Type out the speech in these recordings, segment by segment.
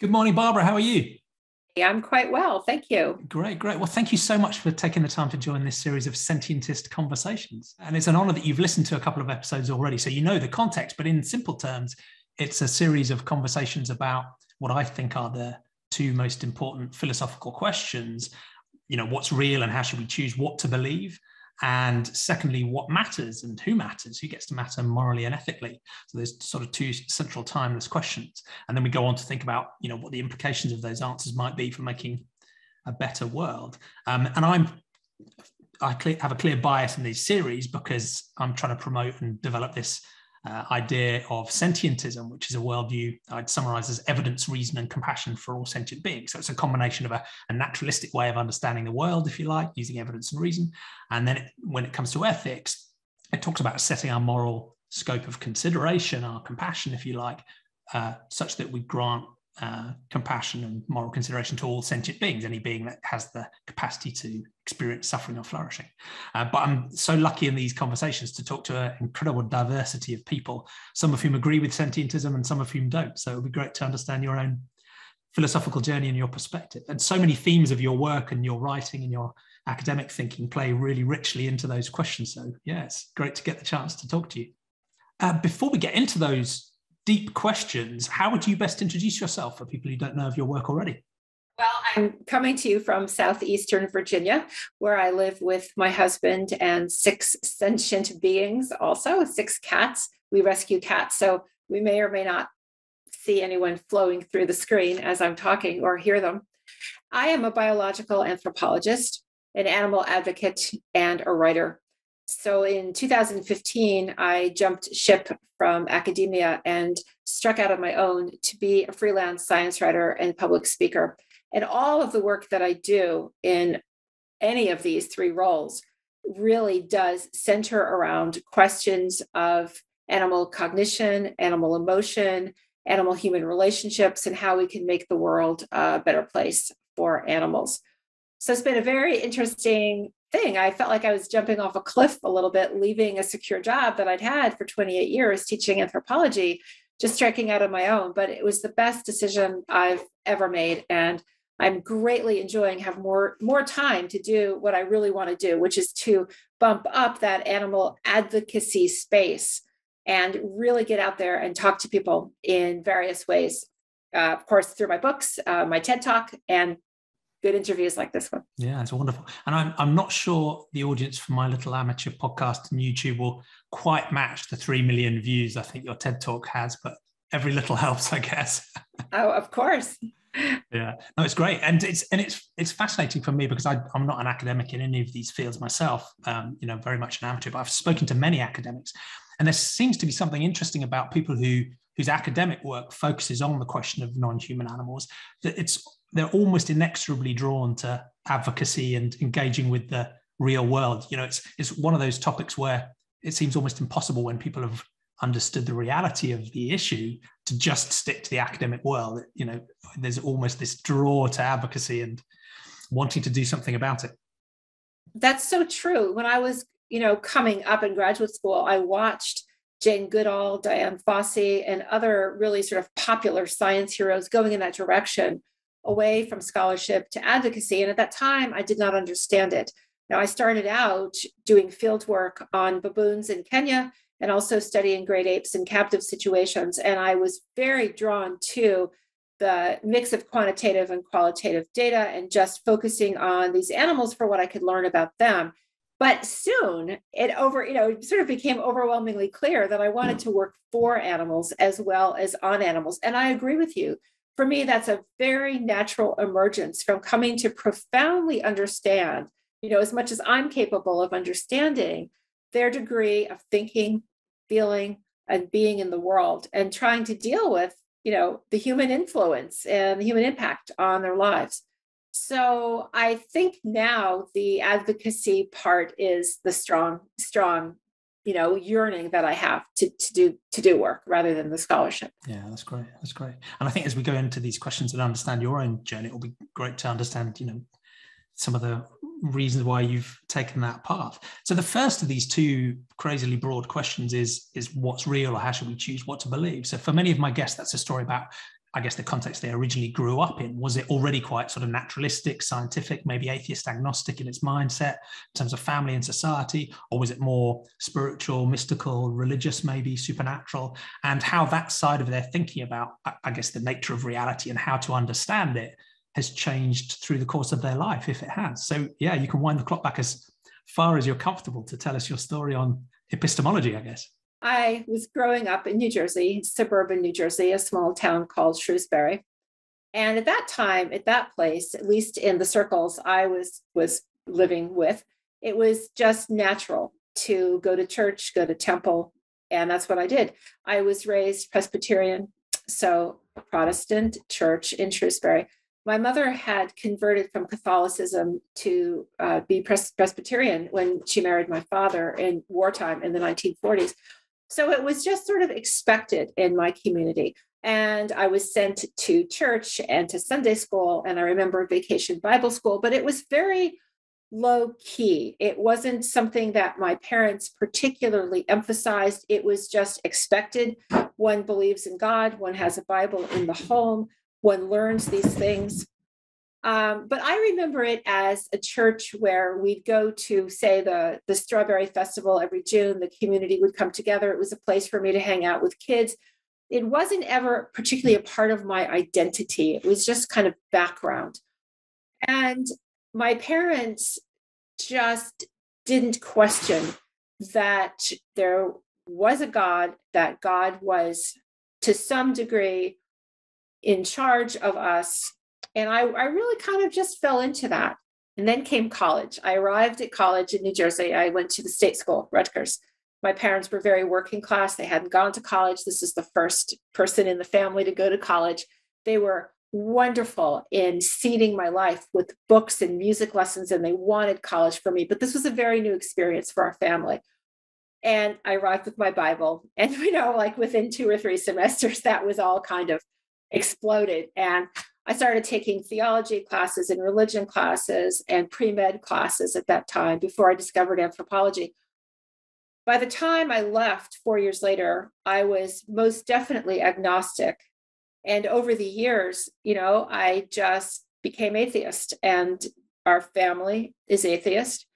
Good morning, Barbara. How are you? I'm quite well. Thank you. Great, great. Well, thank you so much for taking the time to join this series of Sentientist conversations. And it's an honor that you've listened to a couple of episodes already. So you know the context, but in simple terms, it's a series of conversations about what I think are the two most important philosophical questions. You know, what's real and how should we choose what to believe? And secondly what matters and who matters who gets to matter morally and ethically? So there's sort of two central timeless questions. And then we go on to think about you know what the implications of those answers might be for making a better world. Um, and i'm i have a clear bias in these series because i'm trying to promote and develop this uh, idea of sentientism, which is a worldview I'd summarize as evidence, reason, and compassion for all sentient beings. So it's a combination of a, a naturalistic way of understanding the world, if you like, using evidence and reason. And then it, when it comes to ethics, it talks about setting our moral scope of consideration, our compassion, if you like, uh, such that we grant uh, compassion and moral consideration to all sentient beings, any being that has the capacity to experience suffering or flourishing. Uh, but I'm so lucky in these conversations to talk to an incredible diversity of people, some of whom agree with sentientism and some of whom don't. So it would be great to understand your own philosophical journey and your perspective. And so many themes of your work and your writing and your academic thinking play really richly into those questions. So, yeah, great to get the chance to talk to you. Uh, before we get into those deep questions, how would you best introduce yourself for people who don't know of your work already? Well, I'm coming to you from southeastern Virginia, where I live with my husband and six sentient beings, also six cats. We rescue cats, so we may or may not see anyone flowing through the screen as I'm talking or hear them. I am a biological anthropologist, an animal advocate, and a writer. So in 2015, I jumped ship from academia and struck out on my own to be a freelance science writer and public speaker. And all of the work that I do in any of these three roles really does center around questions of animal cognition, animal emotion, animal human relationships, and how we can make the world a better place for animals. So it's been a very interesting thing. I felt like I was jumping off a cliff a little bit, leaving a secure job that I'd had for 28 years teaching anthropology, just striking out on my own. But it was the best decision I've ever made. And I'm greatly enjoying have more more time to do what I really want to do, which is to bump up that animal advocacy space and really get out there and talk to people in various ways. Uh, of course, through my books, uh, my TED Talk, and good interviews like this one. Yeah, it's wonderful. And I'm, I'm not sure the audience for my little amateur podcast on YouTube will quite match the 3 million views I think your TED talk has, but every little helps, I guess. oh, of course. yeah no it's great and it's and it's it's fascinating for me because I, i'm not an academic in any of these fields myself um, you know very much an amateur but i've spoken to many academics and there seems to be something interesting about people who whose academic work focuses on the question of non-human animals that it's they're almost inexorably drawn to advocacy and engaging with the real world. You know, it's it's one of those topics where it seems almost impossible when people have understood the reality of the issue to just stick to the academic world. You know, there's almost this draw to advocacy and wanting to do something about it. That's so true. When I was, you know, coming up in graduate school, I watched Jane Goodall, Dian Fossey, and other really sort of popular science heroes going in that direction away from scholarship to advocacy. And at that time, I did not understand it. Now, I started out doing field work on baboons in Kenya and also studying great apes in captive situations. And I was very drawn to the mix of quantitative and qualitative data and just focusing on these animals for what I could learn about them. But soon it over, you know, sort of became overwhelmingly clear that I wanted to work for animals as well as on animals. And I agree with you for me, that's a very natural emergence from coming to profoundly understand, you know, as much as I'm capable of understanding their degree of thinking, feeling, and being in the world and trying to deal with, you know, the human influence and the human impact on their lives. So I think now the advocacy part is the strong, strong you know yearning that i have to, to do to do work rather than the scholarship. Yeah that's great that's great. And i think as we go into these questions and understand your own journey it'll be great to understand you know some of the reasons why you've taken that path. So the first of these two crazily broad questions is is what's real or how should we choose what to believe? So for many of my guests that's a story about I guess, the context they originally grew up in? Was it already quite sort of naturalistic, scientific, maybe atheist agnostic in its mindset in terms of family and society? Or was it more spiritual, mystical, religious, maybe supernatural? And how that side of their thinking about, I guess, the nature of reality and how to understand it has changed through the course of their life, if it has. So, yeah, you can wind the clock back as far as you're comfortable to tell us your story on epistemology, I guess. I was growing up in New Jersey, suburban New Jersey, a small town called Shrewsbury. And at that time, at that place, at least in the circles I was was living with, it was just natural to go to church, go to temple, and that's what I did. I was raised Presbyterian, so Protestant church in Shrewsbury. My mother had converted from Catholicism to uh, be Pres- Presbyterian when she married my father in wartime in the 1940s. So it was just sort of expected in my community. And I was sent to church and to Sunday school. And I remember vacation Bible school, but it was very low key. It wasn't something that my parents particularly emphasized. It was just expected. One believes in God, one has a Bible in the home, one learns these things. Um, but I remember it as a church where we'd go to, say, the, the Strawberry Festival every June. The community would come together. It was a place for me to hang out with kids. It wasn't ever particularly a part of my identity, it was just kind of background. And my parents just didn't question that there was a God, that God was to some degree in charge of us and I, I really kind of just fell into that. And then came college. I arrived at college in New Jersey. I went to the state school, Rutgers. My parents were very working class. They hadn't gone to college. This is the first person in the family to go to college. They were wonderful in seeding my life with books and music lessons, and they wanted college for me. But this was a very new experience for our family. And I arrived with my Bible. And, you know, like within two or three semesters, that was all kind of exploded. And I started taking theology classes and religion classes and pre med classes at that time before I discovered anthropology. By the time I left four years later, I was most definitely agnostic. And over the years, you know, I just became atheist, and our family is atheist.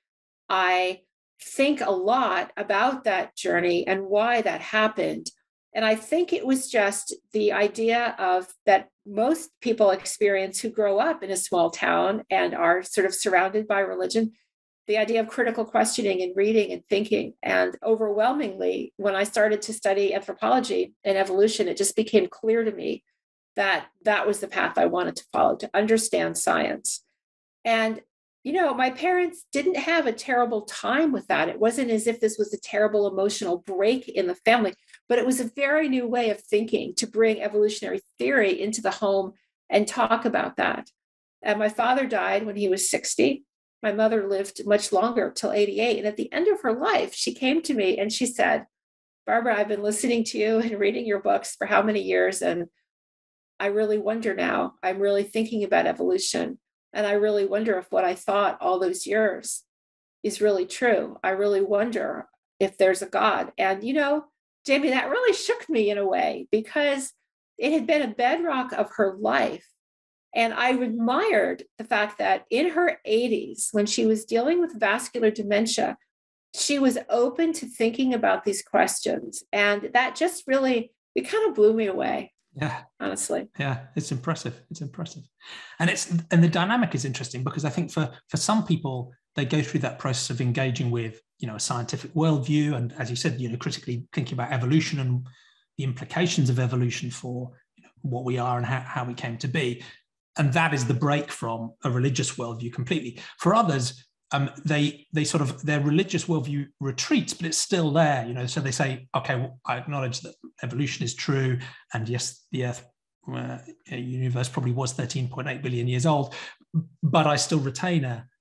I think a lot about that journey and why that happened. And I think it was just the idea of that most people experience who grow up in a small town and are sort of surrounded by religion the idea of critical questioning and reading and thinking. And overwhelmingly, when I started to study anthropology and evolution, it just became clear to me that that was the path I wanted to follow to understand science. And you know, my parents didn't have a terrible time with that. It wasn't as if this was a terrible emotional break in the family, but it was a very new way of thinking to bring evolutionary theory into the home and talk about that. And my father died when he was 60. My mother lived much longer till 88. And at the end of her life, she came to me and she said, Barbara, I've been listening to you and reading your books for how many years? And I really wonder now. I'm really thinking about evolution. And I really wonder if what I thought all those years is really true. I really wonder if there's a God. And, you know, Jamie, that really shook me in a way because it had been a bedrock of her life. And I admired the fact that in her 80s, when she was dealing with vascular dementia, she was open to thinking about these questions. And that just really, it kind of blew me away. Yeah. Honestly. Yeah, it's impressive. It's impressive. And it's and the dynamic is interesting because I think for for some people they go through that process of engaging with, you know, a scientific worldview and as you said, you know, critically thinking about evolution and the implications of evolution for you know, what we are and how, how we came to be. And that is the break from a religious worldview completely. For others, um, they they sort of their religious worldview retreats, but it's still there. You know, so they say, okay, well, I acknowledge that evolution is true, and yes, the Earth uh, universe probably was 13.8 billion years old, but I still retain a, a,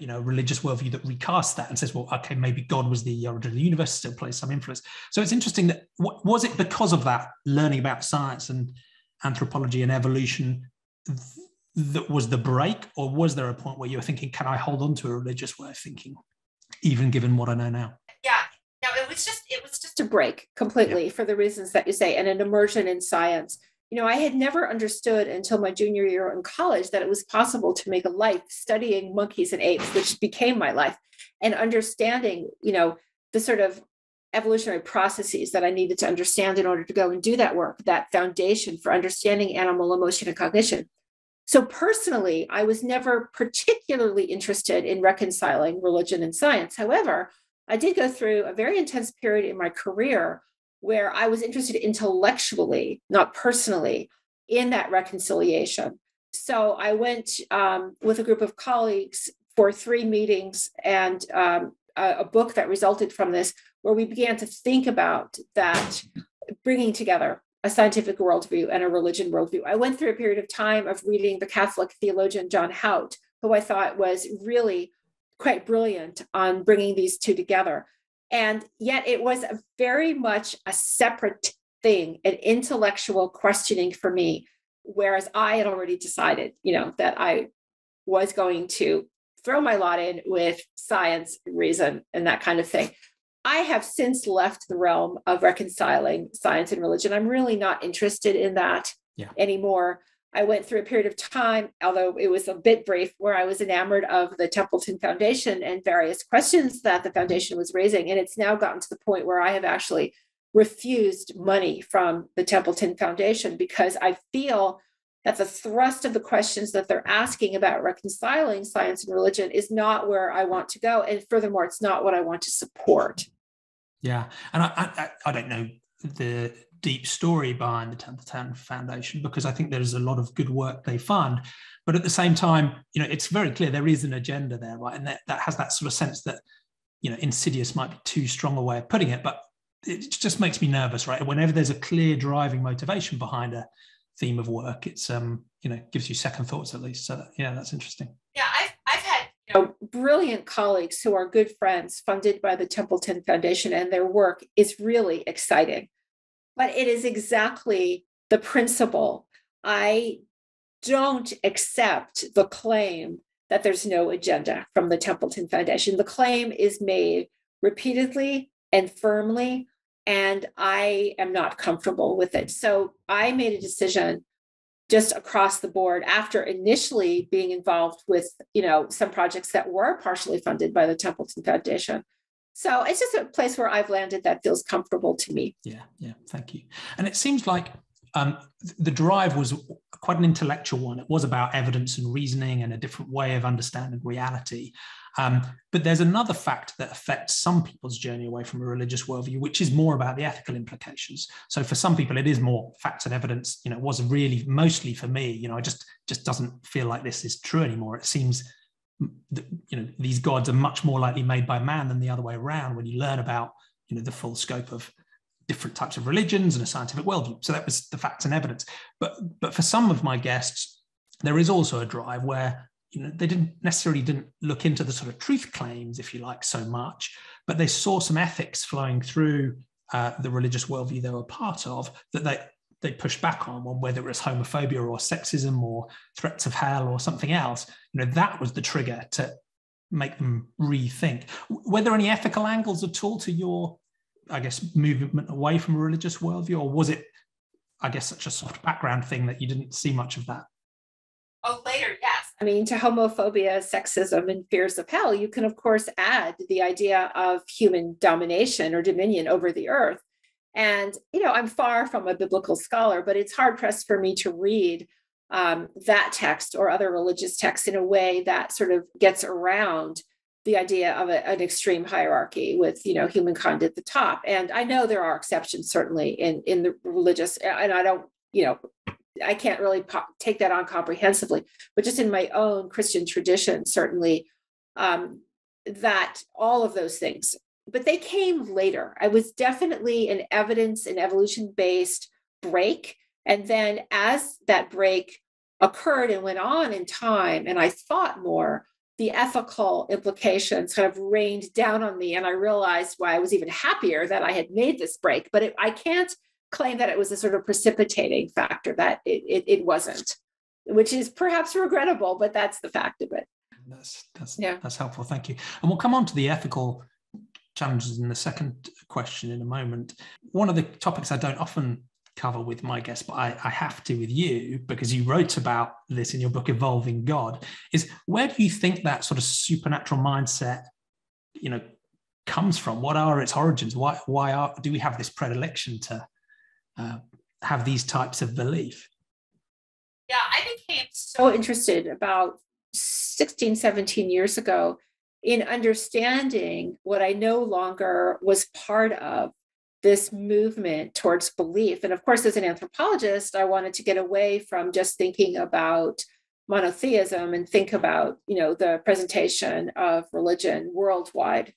you know religious worldview that recasts that and says, well, okay, maybe God was the uh, origin of the universe, still plays some influence. So it's interesting that was it because of that learning about science and anthropology and evolution that was the break, or was there a point where you were thinking, can I hold on to a religious way of thinking, even given what I know now? Yeah. No, it was just it was just a break completely yeah. for the reasons that you say, and an immersion in science. You know, I had never understood until my junior year in college that it was possible to make a life studying monkeys and apes, which became my life, and understanding, you know, the sort of evolutionary processes that I needed to understand in order to go and do that work, that foundation for understanding animal emotion and cognition. So, personally, I was never particularly interested in reconciling religion and science. However, I did go through a very intense period in my career where I was interested intellectually, not personally, in that reconciliation. So I went um, with a group of colleagues for three meetings and um, a, a book that resulted from this, where we began to think about that bringing together a scientific worldview and a religion worldview. I went through a period of time of reading the Catholic theologian John Haught, who I thought was really quite brilliant on bringing these two together. And yet it was very much a separate thing, an intellectual questioning for me. Whereas I had already decided, you know, that I was going to throw my lot in with science, reason, and that kind of thing. I have since left the realm of reconciling science and religion. I'm really not interested in that yeah. anymore. I went through a period of time, although it was a bit brief, where I was enamored of the Templeton Foundation and various questions that the foundation was raising. And it's now gotten to the point where I have actually refused money from the Templeton Foundation because I feel that the thrust of the questions that they're asking about reconciling science and religion is not where I want to go. And furthermore, it's not what I want to support. Yeah. And I, I, I don't know the deep story behind the Templeton Foundation because I think there's a lot of good work they fund. But at the same time, you know, it's very clear there is an agenda there, right? And that, that has that sort of sense that, you know, insidious might be too strong a way of putting it, but it just makes me nervous, right? Whenever there's a clear driving motivation behind a theme of work, it's um, you know, gives you second thoughts at least. So that, yeah, that's interesting. Yeah, I've I've had you know brilliant colleagues who are good friends funded by the Templeton Foundation, and their work is really exciting but it is exactly the principle. I don't accept the claim that there's no agenda from the Templeton Foundation. The claim is made repeatedly and firmly, and I am not comfortable with it. So I made a decision just across the board after initially being involved with you know some projects that were partially funded by the Templeton Foundation so it's just a place where I've landed that feels comfortable to me. Yeah, yeah, thank you. And it seems like um, the drive was quite an intellectual one. It was about evidence and reasoning and a different way of understanding reality. Um, but there's another fact that affects some people's journey away from a religious worldview, which is more about the ethical implications. So for some people, it is more facts and evidence. You know, it was really mostly for me. You know, I just just doesn't feel like this is true anymore. It seems that, you know these gods are much more likely made by man than the other way around when you learn about you know the full scope of different types of religions and a scientific worldview so that was the facts and evidence but but for some of my guests there is also a drive where you know they didn't necessarily didn't look into the sort of truth claims if you like so much but they saw some ethics flowing through uh, the religious worldview they were part of that they they pushed back on, whether it was homophobia or sexism or threats of hell or something else, you know, that was the trigger to make them rethink. Were there any ethical angles at all to your, I guess, movement away from a religious worldview, or was it, I guess, such a soft background thing that you didn't see much of that? Oh, later, yes. I mean, to homophobia, sexism, and fears of hell, you can, of course, add the idea of human domination or dominion over the earth. And, you know, I'm far from a biblical scholar, but it's hard pressed for me to read um, that text or other religious texts in a way that sort of gets around the idea of a, an extreme hierarchy with you know humankind at the top and i know there are exceptions certainly in in the religious and i don't you know i can't really po- take that on comprehensively but just in my own christian tradition certainly um, that all of those things but they came later. I was definitely an evidence and evolution based break. And then as that break occurred and went on in time, and I thought more, the ethical implications kind of rained down on me. And I realized why I was even happier that I had made this break. But it, I can't claim that it was a sort of precipitating factor, that it, it, it wasn't, which is perhaps regrettable, but that's the fact of it. That's, that's, yeah. that's helpful. Thank you. And we'll come on to the ethical challenges in the second question in a moment. One of the topics I don't often cover with my guest, but I, I, have to with you because you wrote about this in your book, Evolving God, is where do you think that sort of supernatural mindset, you know, comes from? What are its origins? Why, why are, do we have this predilection to uh, have these types of belief? Yeah, I became so interested about 16, 17 years ago in understanding what I no longer was part of this movement towards belief. And of course, as an anthropologist, I wanted to get away from just thinking about monotheism and think about, you know, the presentation of religion worldwide.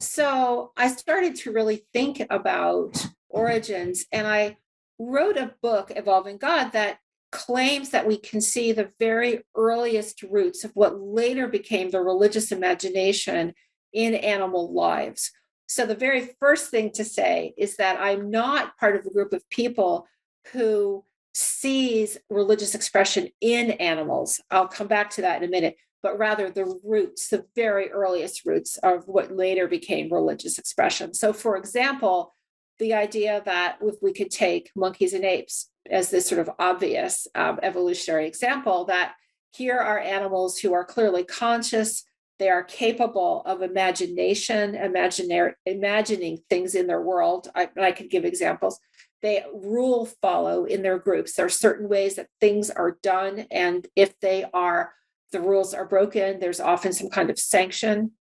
So I started to really think about Mm-hmm. origins and I wrote a book, Evolving God, that claims that we can see the very earliest roots of what later became the religious imagination in animal lives. So, the very first thing to say is that I'm not part of the group of people who sees religious expression in animals. I'll come back to that in a minute, but rather the roots, the very earliest roots of what later became religious expression. So, for example, the idea that if we could take monkeys and apes as this sort of obvious um, evolutionary example, that here are animals who are clearly conscious, they are capable of imagination, imaginary, imagining things in their world. I, I could give examples. They rule follow in their groups. There are certain ways that things are done, and if they are the rules are broken, there's often some kind of sanction.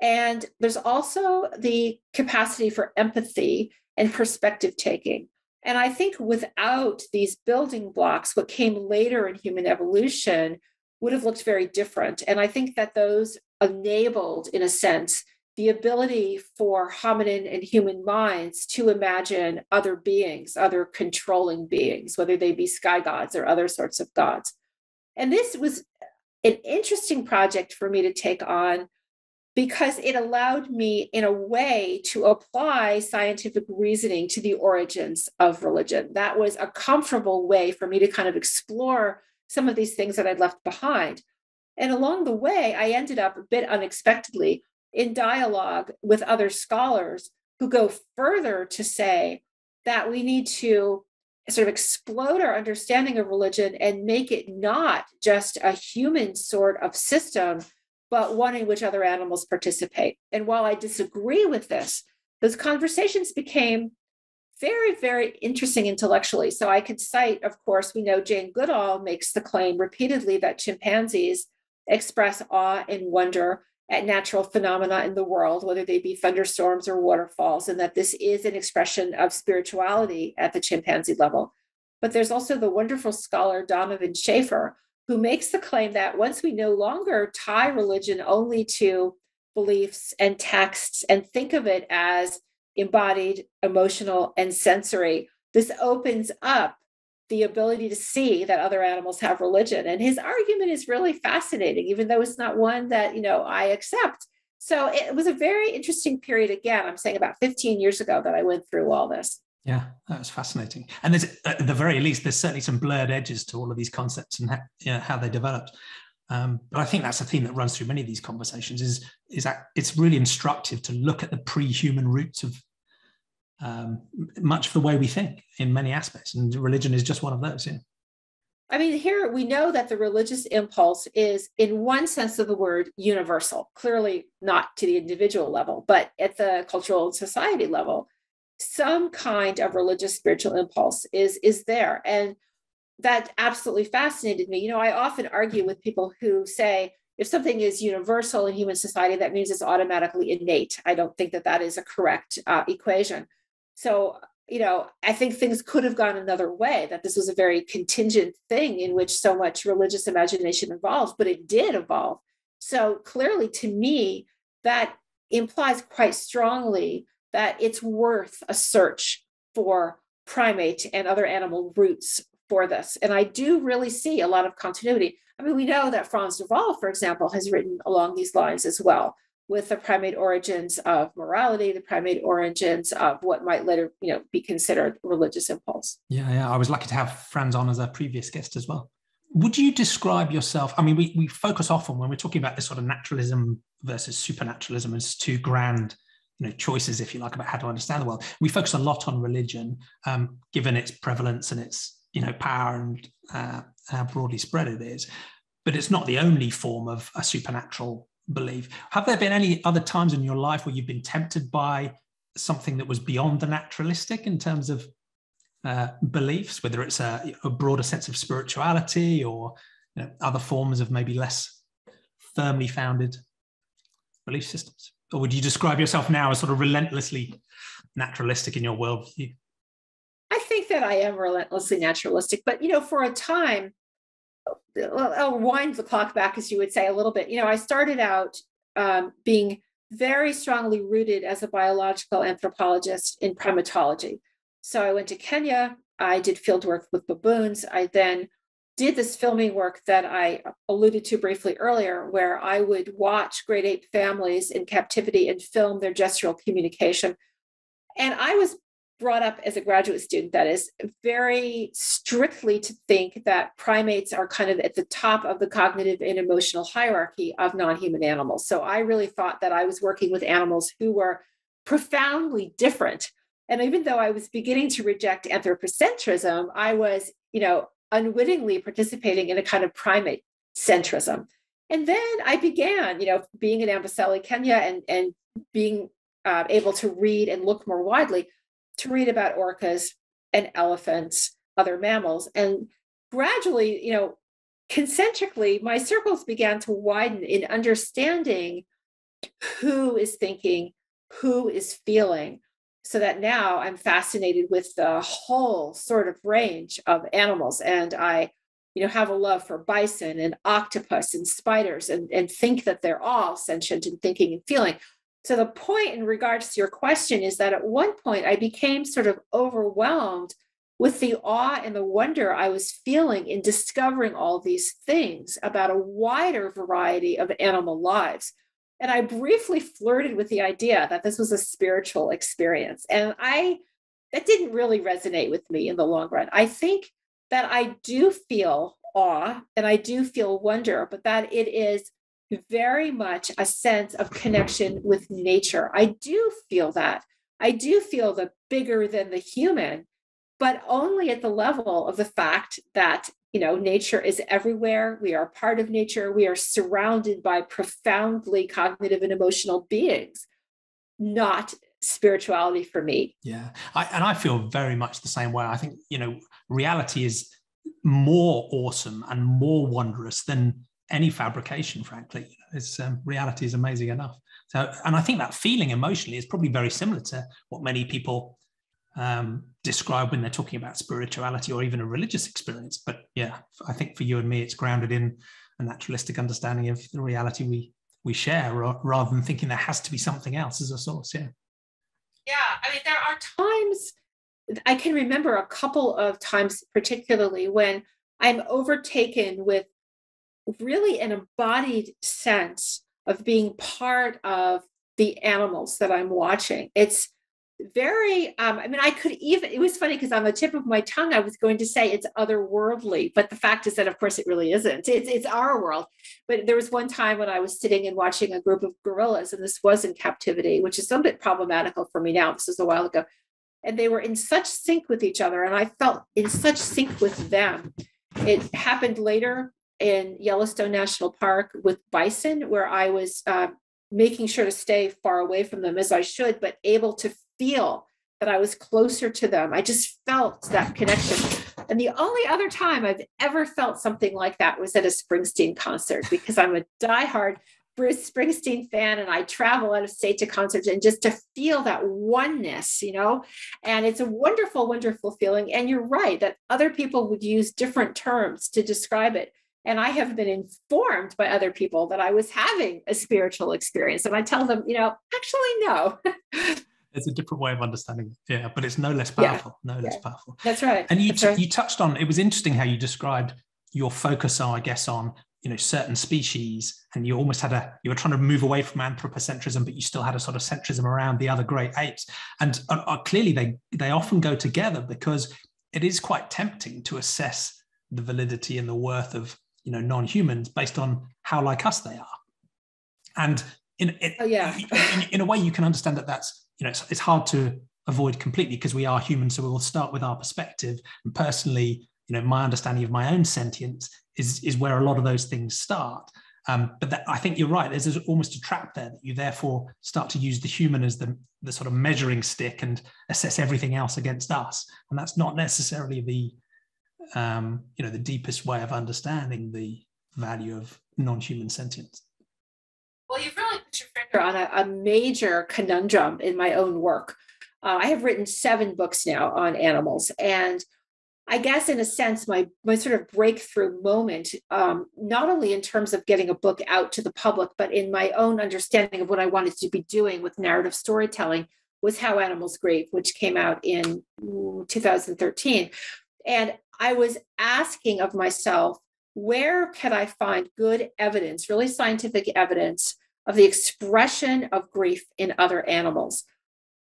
And there's also the capacity for empathy and perspective taking. And I think without these building blocks, what came later in human evolution would have looked very different. And I think that those enabled, in a sense, the ability for hominin and human minds to imagine other beings, other controlling beings, whether they be sky gods or other sorts of gods. And this was an interesting project for me to take on because it allowed me, in a way, to apply scientific reasoning to the origins of religion. That was a comfortable way for me to kind of explore some of these things that I'd left behind. And along the way, I ended up a bit unexpectedly in dialogue with other scholars who go further to say that we need to sort of explode our understanding of religion and make it not just a human sort of system but one in which other animals participate. And while I disagree with this, those conversations became very, very interesting intellectually. So I could cite, of course, we know Jane Goodall makes the claim repeatedly that chimpanzees express awe and wonder at natural phenomena in the world, whether they be thunderstorms or waterfalls, and that this is an expression of spirituality at the chimpanzee level. But there's also the wonderful scholar Donovan Schaefer, who makes the claim that once we no longer tie religion only to beliefs and texts and think of it as embodied, emotional, and sensory, this opens up the ability to see that other animals have religion. And his argument is really fascinating, even though it's not one that, you know, I accept. So it was a very interesting period. Again, I'm saying about 15 years ago that I went through all this. Yeah, that was fascinating. And there's, at the very least, there's certainly some blurred edges to all of these concepts and how, you know, how they developed. Um, but I think that's a theme that runs through many of these conversations. Is is that it's really instructive to look at the pre-human roots of um, much of the way we think in many aspects, and religion is just one of those. Yeah. I mean, here we know that the religious impulse is, in one sense of the word, universal. Clearly, not to the individual level, but at the cultural and society level some kind of religious spiritual impulse is is there. And that absolutely fascinated me. You know i often argue with people who say if something is universal in human society that means it's automatically innate. I don't think that that is a correct uh, equation. So you know i think things could have gone another way that this was a very contingent thing in which so much religious imagination evolved but it did evolve. So clearly to me that implies quite strongly that it's worth a search for primate and other animal roots for this. And I do really see a lot of continuity. I mean, we know that Frans de Waal, for example, has written along these lines as well, with the primate origins of morality, the primate origins of what might later, you know, be considered religious impulse. Yeah, yeah. I was lucky to have Frans on as a previous guest as well. Would you describe yourself? I mean, we, we focus often when we're talking about this sort of naturalism versus supernaturalism as two grand you know choices, if you like, about how to understand the world. We focus a lot on religion, um, given its prevalence and its you know power and uh, how broadly spread it is. But it's not the only form of a supernatural belief. Have there been any other times in your life where you've been tempted by something that was beyond the naturalistic in terms of uh, beliefs, whether it's a, a, broader sense of spirituality or you know, other forms of maybe less firmly founded belief systems? Or would you describe yourself now as sort of relentlessly naturalistic in your worldview? I think that I am relentlessly naturalistic, but you know, for a time, I'll wind the clock back, as you would say, a little bit. You know, I started out um, being very strongly rooted as a biological anthropologist in primatology. So I went to Kenya. I did field work with baboons. I then did this filming work that I alluded to briefly earlier, where I would watch great ape families in captivity and film their gestural communication. And I was brought up as a graduate student that is very strictly to think that primates are kind of at the top of the cognitive and emotional hierarchy of non-human animals. So I really thought that I was working with animals who were profoundly different. And even though I was beginning to reject anthropocentrism, I was, you know, unwittingly participating in a kind of primate centrism. And then I began, you know, being in Amboseli, Kenya, and, and being uh, able to read and look more widely to read about orcas and elephants, other mammals. And gradually, you know, concentrically, my circles began to widen in understanding who is thinking, who is feeling, so that now I'm fascinated with the whole sort of range of animals. And I, you know, have a love for bison and octopus and spiders and, and think that they're all sentient and thinking and feeling. So the point in regards to your question is that at one point I became sort of overwhelmed with the awe and the wonder I was feeling in discovering all these things about a wider variety of animal lives. And I briefly flirted with the idea that this was a spiritual experience. And I, that didn't really resonate with me in the long run. I think that I do feel awe and I do feel wonder, but that it is very much a sense of connection with nature. I do feel that. I do feel the bigger than the human, but only at the level of the fact that you know nature is everywhere. We are part of nature. We are surrounded by profoundly cognitive and emotional beings not spirituality for me. Yeah. I, and i feel very much the same way. I think you know reality is more awesome and more wondrous than any fabrication frankly. It's um, reality is amazing enough. So and i think that feeling emotionally is probably very similar to what many people um, describe when they're talking about spirituality or even a religious experience. But yeah, I think for you and me, it's grounded in a naturalistic understanding of the reality we we share, rather than thinking there has to be something else as a source. Yeah. Yeah, I mean, there are times I can remember a couple of times, particularly when I'm overtaken with really an embodied sense of being part of the animals that I'm watching. It's very um, i mean i could even it was funny because on the tip of my tongue i was going to say it's otherworldly but the fact is that of course it really isn't. It's, it's our world. But there was one time when i was sitting and watching a group of gorillas and this was in captivity which is a bit problematical for me now. This was a while ago. And they were in such sync with each other and i felt in such sync with them. It happened later in yellowstone national park with bison where i was uh, making sure to stay far away from them as I should, but able to feel that I was closer to them. I just felt that connection. And the only other time I've ever felt something like that was at a Springsteen concert because I'm a diehard Bruce Springsteen fan and I travel out of state to concerts and just to feel that oneness, you know, and it's a wonderful, wonderful feeling. And you're right that other people would use different terms to describe it. And I have been informed by other people that I was having a spiritual experience. And I tell them, you know, actually, no. it's a different way of understanding it. Yeah, but it's no less powerful. Yeah. No less yeah. powerful. That's right. And you t- right. you touched on it was interesting how you described your focus, I guess, on you know certain species, and you almost had a you were trying to move away from anthropocentrism, but you still had a sort of centrism around the other great apes. And uh, clearly, they they often go together because it is quite tempting to assess the validity and the worth of you know non-humans based on how like us they are. And in, in, oh, yeah. in, in, a way, you can understand that that's, you know, it's, it's hard to avoid completely because we are human. So we'll start with our perspective. And personally, you know, my understanding of my own sentience is, is where a lot of those things start. Um, but that, I think you're right. There's almost a trap there that you therefore start to use the human as the, the sort of measuring stick and assess everything else against us, and that's not necessarily the um, you know the deepest way of understanding the value of non-human sentience. Well, you've really put your finger on a, a major conundrum in my own work. Uh, I have written seven books now on animals, and I guess in a sense, my my sort of breakthrough moment, um, not only in terms of getting a book out to the public, but in my own understanding of what I wanted to be doing with narrative storytelling, was How Animals Grieve, which came out in 2013. And I was asking of myself, where can I find good evidence, really scientific evidence of the expression of grief in other animals?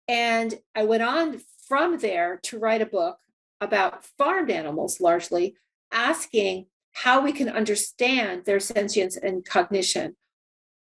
And I went on from there to write a book about farmed animals largely, asking how we can understand their sentience and cognition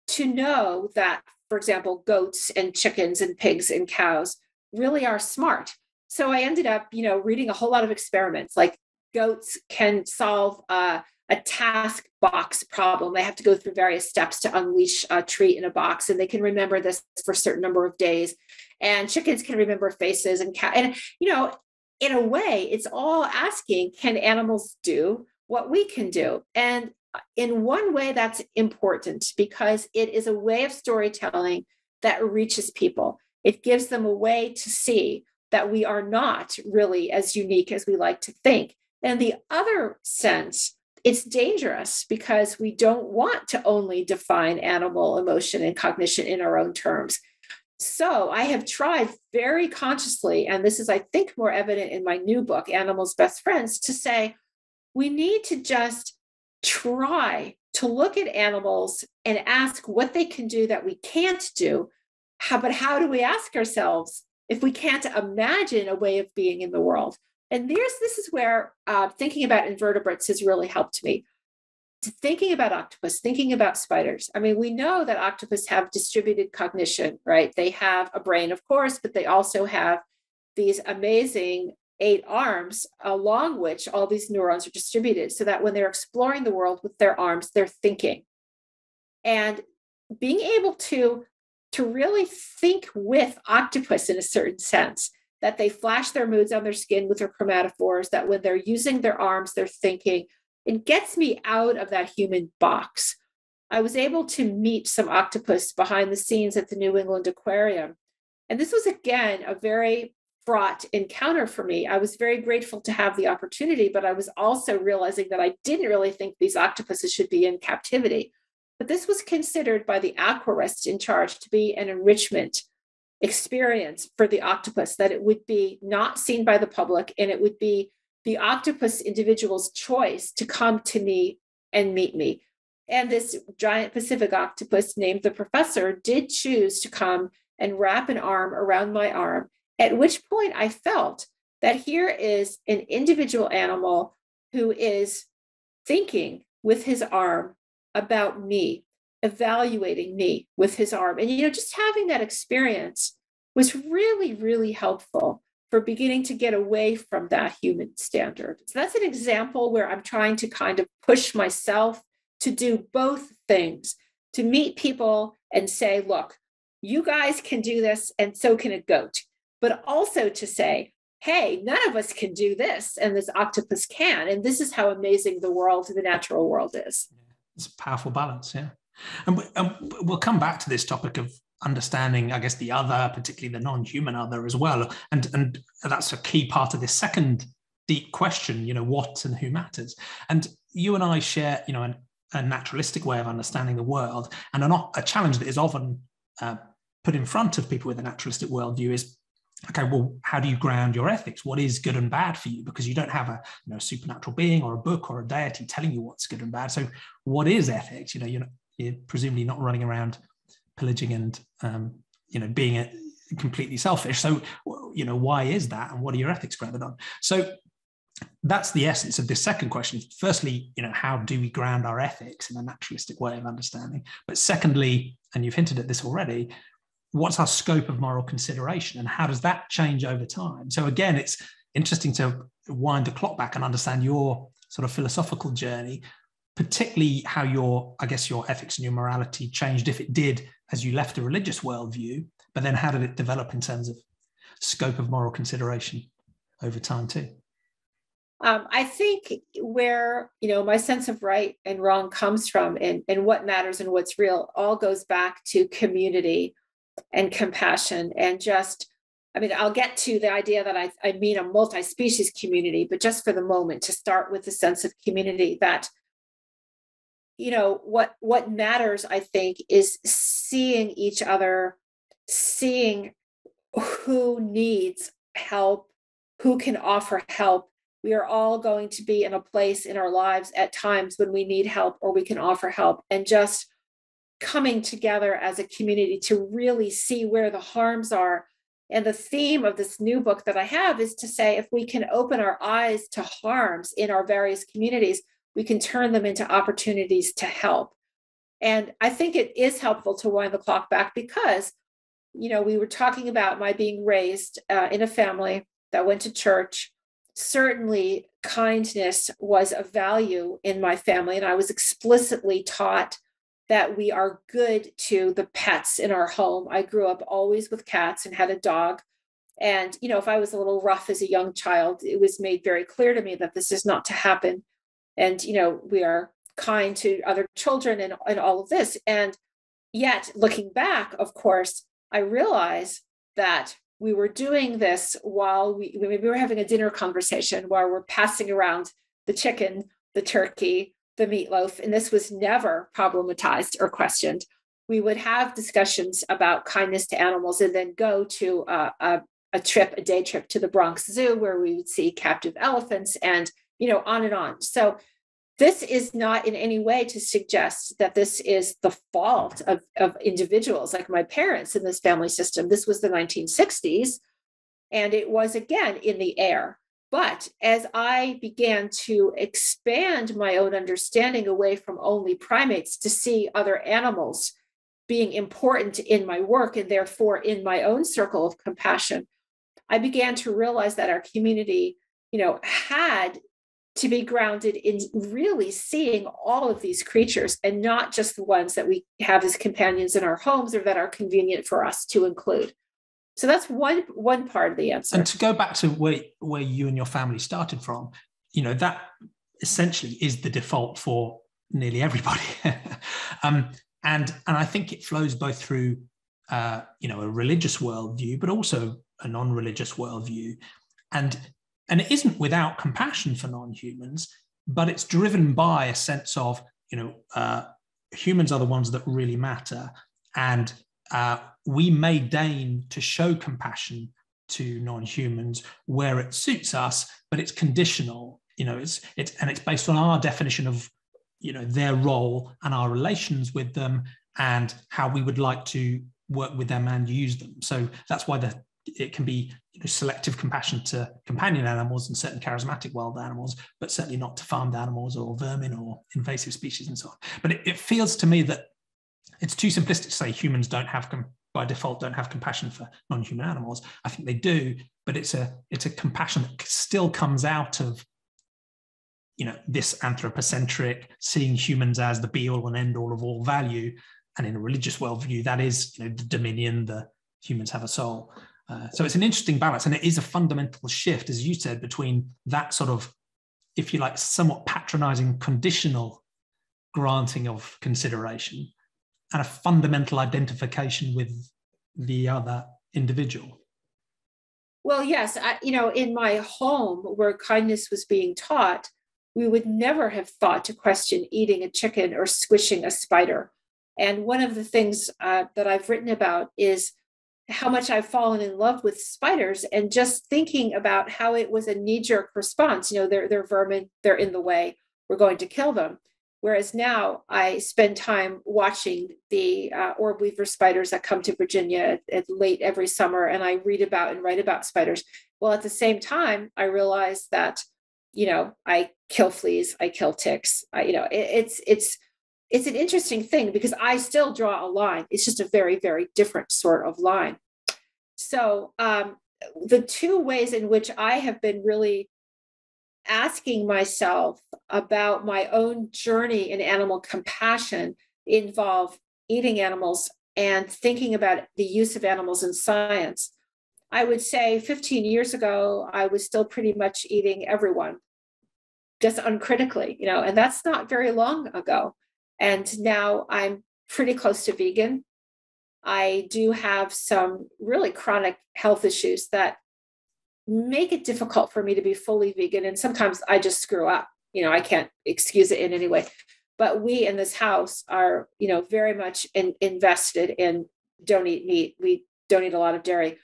to know that, for example, goats and chickens and pigs and cows really are smart. So I ended up, you know, reading a whole lot of experiments like goats can solve uh, a task box problem. They have to go through various steps to unleash a treat in a box, and they can remember this for a certain number of days. And chickens can remember faces and cat. And you know, in a way, it's all asking can animals do what we can do? And uh, in one way, that's important because it is a way of storytelling that reaches people. It gives them a way to see that we are not really as unique as we like to think. And the other sense, it's dangerous because we don't want to only define animal emotion and cognition in our own terms. So I have tried very consciously, and this is, I think, more evident in my new book, Animals Best Friends, to say we need to just try to look at animals and ask what they can do that we can't do. How, but how do we ask ourselves if we can't imagine a way of being in the world? And there's this is where uh, thinking about invertebrates has really helped me thinking about octopus, thinking about spiders. I mean, we know that octopus have distributed cognition, right? They have a brain, of course, but they also have these amazing eight arms along which all these neurons are distributed so that when they're exploring the world with their arms, they're thinking. And being able to to really think with octopus in a certain sense that they flash their moods on their skin with their chromatophores that when they're using their arms they're thinking it gets me out of that human box. I was able to meet some octopus behind the scenes at the New England Aquarium. And this was, again, a very fraught encounter for me. I was very grateful to have the opportunity, but I was also realizing that I didn't really think these octopuses should be in captivity. But this was considered by the aquarists in charge to be an enrichment experience for the octopus, that it would be not seen by the public and it would be the octopus individual's choice to come to me and meet me. And this giant Pacific octopus named the professor did choose to come and wrap an arm around my arm, at which point I felt that here is an individual animal who is thinking with his arm about me, evaluating me with his arm. And, you know, just having that experience was really, really helpful for beginning to get away from that human standard. So that's an example where I'm trying to kind of push myself to do both things to meet people and say, look, you guys can do this, and so can a goat. But also to say, hey, none of us can do this, and this octopus can. And this is how amazing the world, the natural world is. It's a powerful balance, yeah. And, we'll come back to this topic of understanding, I guess, the other, particularly the non-human other as well. And, and that's a key part of this second deep question, you know, what and who matters. And you and I share, you know, an, a naturalistic way of understanding the world. And a, a challenge that is often uh, put in front of people with a naturalistic worldview is okay well how do you ground your ethics what is good and bad for you because you don't have a you know supernatural being or a book or a deity telling you what's good and bad so what is ethics you know you're, you're presumably not running around pillaging and um, you know being a, completely selfish. So you know why is that, and what are your ethics grounded on? So that's the essence of this second question. Firstly, you know, how do we ground our ethics in a naturalistic way of understanding? But secondly, and you've hinted at this already, what's our scope of moral consideration and how does that change over time? So again, it's interesting to wind the clock back and understand your sort of philosophical journey, particularly how your, I guess, your ethics and your morality changed if it did as you left a religious worldview, but then how did it develop in terms of scope of moral consideration over time too? Um, I think where you know my sense of right and wrong comes from, and and what matters and what's real, all goes back to community and compassion, and just. I mean, I'll get to the idea that I, I mean a multi-species community, but just for the moment, to start with the sense of community that you know what what matters i think is seeing each other seeing who needs help who can offer help. We are all going to be in a place in our lives at times when we need help or we can offer help. And just coming together as a community to really see where the harms are. And the theme of this new book that i have is to say if we can open our eyes to harms in our various communities we can turn them into opportunities to help and i think it is helpful to wind the clock back because you know we were talking about my being raised uh, in a family that went to church certainly kindness was a value in my family. And I was explicitly taught that we are good to the pets in our home. I grew up always with cats and had a dog. And, you know, if I was a little rough as a young child, it was made very clear to me that this is not to happen. And, you know, we are kind to other children and, and all of this. And yet, looking back, of course, I realize that we were doing this while we, we were having a dinner conversation where we're passing around the chicken, the turkey, the meatloaf, and this was never problematized or questioned. We would have discussions about kindness to animals and then go to a, a, a trip, a day trip to the Bronx Zoo where we would see captive elephants and, you know, on and on. So this is not in any way to suggest that this is the fault of, of individuals like my parents in this family system. This was the 1960s, and it was again in the air. But as I began to expand my own understanding away from only primates to see other animals being important in my work and therefore in my own circle of compassion, I began to realize that our community, you know, had to be grounded in really seeing all of these creatures and not just the ones that we have as companions in our homes or that are convenient for us to include. So that's one one part of the answer. And to go back to where where you and your family started from, you know that essentially is the default for nearly everybody. um, and and I think it flows both through uh, you know a religious worldview, but also a non-religious worldview. And and it isn't without compassion for non-humans but it's driven by a sense of you know uh, humans are the ones that really matter. And uh, we may deign to show compassion to non-humans where it suits us but it's conditional you know it's it's and it's based on our definition of you know their role and our relations with them and how we would like to work with them and use them. So that's why the it can be you know, selective compassion to companion animals and certain charismatic wild animals, but certainly not to farmed animals or vermin or invasive species and so on. But it, it feels to me that it's too simplistic to say humans don't have by default don't have compassion for non-human animals. I think they do, but it's a it's a compassion that still comes out of you know this anthropocentric seeing humans as the be all and end all of all value and in a religious worldview that is you know the dominion the humans have a soul uh, so it's an interesting balance, and it is a fundamental shift, as you said, between that sort of, if you like, somewhat patronizing conditional granting of consideration and a fundamental identification with the other individual. Well, yes, I, you know, in my home where kindness was being taught, we would never have thought to question eating a chicken or squishing a spider. And one of the things uh, that I've written about is how much I've fallen in love with spiders and just thinking about how it was a knee jerk response. You know, they're, they're vermin, they're in the way, we're going to kill them. Whereas now I spend time watching the uh, orb weaver spiders that come to Virginia at, at late every summer, and I read about and write about spiders. Well, at the same time, I realize that you know, I kill fleas, I kill ticks. I, you know, it, it's it's it's an interesting thing because I still draw a line. It's just a very very different sort of line. So um, the two ways in which I have been really asking myself about my own journey in animal compassion involve eating animals and thinking about the use of animals in science. I would say 15 years ago, I was still pretty much eating everyone, just uncritically, you know, and that's not very long ago. And now I'm pretty close to vegan. I do have some really chronic health issues that make it difficult for me to be fully vegan. And sometimes I just screw up. You know, I can't excuse it in any way. But we in this house are, you know, very much in, invested in don't eat meat. We don't eat a lot of dairy.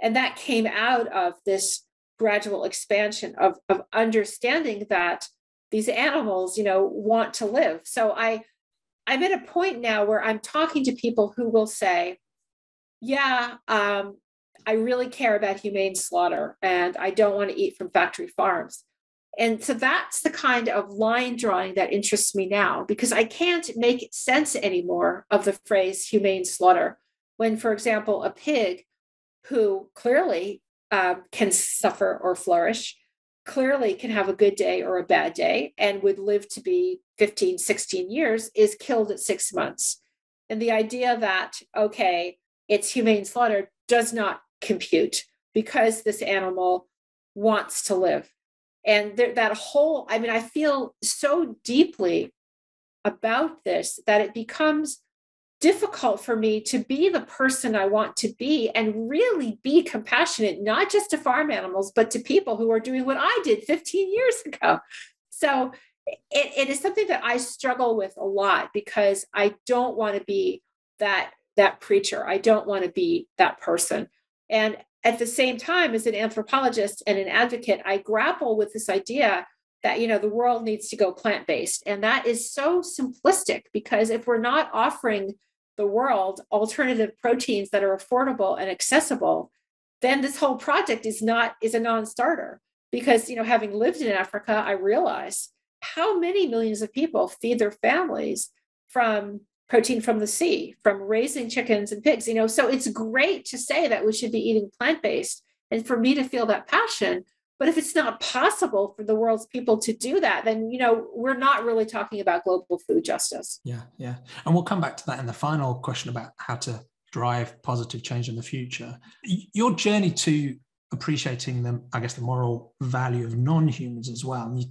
And that came out of this gradual expansion of, of understanding that these animals, you know, want to live. So I I'm at a point now where I'm talking to people who will say, yeah, um, I really care about humane slaughter and I don't want to eat from factory farms. And so that's the kind of line drawing that interests me now because I can't make sense anymore of the phrase humane slaughter. When, for example, a pig who clearly um, can suffer or flourish, clearly can have a good day or a bad day, and would live to be 15, 16 years, is killed at six months. And the idea that, okay, it's humane slaughter does not compute because this animal wants to live. And there, that whole, I mean, I feel so deeply about this that it becomes difficult for me to be the person I want to be and really be compassionate, not just to farm animals, but to people who are doing what I did 15 years ago. So it, it is something that I struggle with a lot because I don't want to be that that preacher. I don't want to be that person. And at the same time, as an anthropologist and an advocate, I grapple with this idea that you know the world needs to go plant-based and that is so simplistic because if we're not offering the world alternative proteins that are affordable and accessible then this whole project is not is a non-starter because you know having lived in africa i realize how many millions of people feed their families from protein from the sea, from raising chickens and pigs. You know, so it's great to say that we should be eating plant based and for me to feel that passion. But if it's not possible for the world's people to do that, then you know we're not really talking about global food justice. Yeah, yeah, and we'll come back to that in the final question about how to drive positive change in the future. Your journey to appreciating the, I guess, the moral value of non-humans as well. You,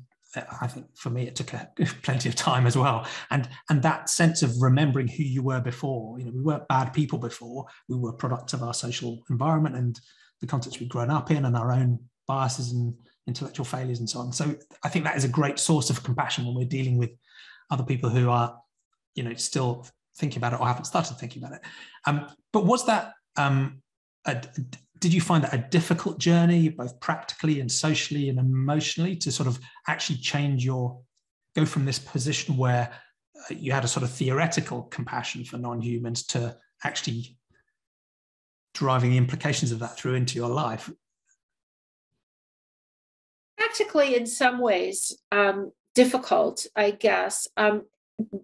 I think for me it took a, plenty of time as well, and and that sense of remembering who you were before. You know, we weren't bad people before. We were products of our social environment and the context we'd grown up in, and our own biases and intellectual failures and so on. So I think that is a great source of compassion when we're dealing with other people who are, you know, still thinking about it or haven't started thinking about it. Um, but was that um, a, did you find that a difficult journey, both practically and socially and emotionally, to sort of actually change your go from this position where uh, you had a sort of theoretical compassion for non-humans to actually driving the implications of that through into your life? Practically, in some ways, um, difficult, I guess. Um,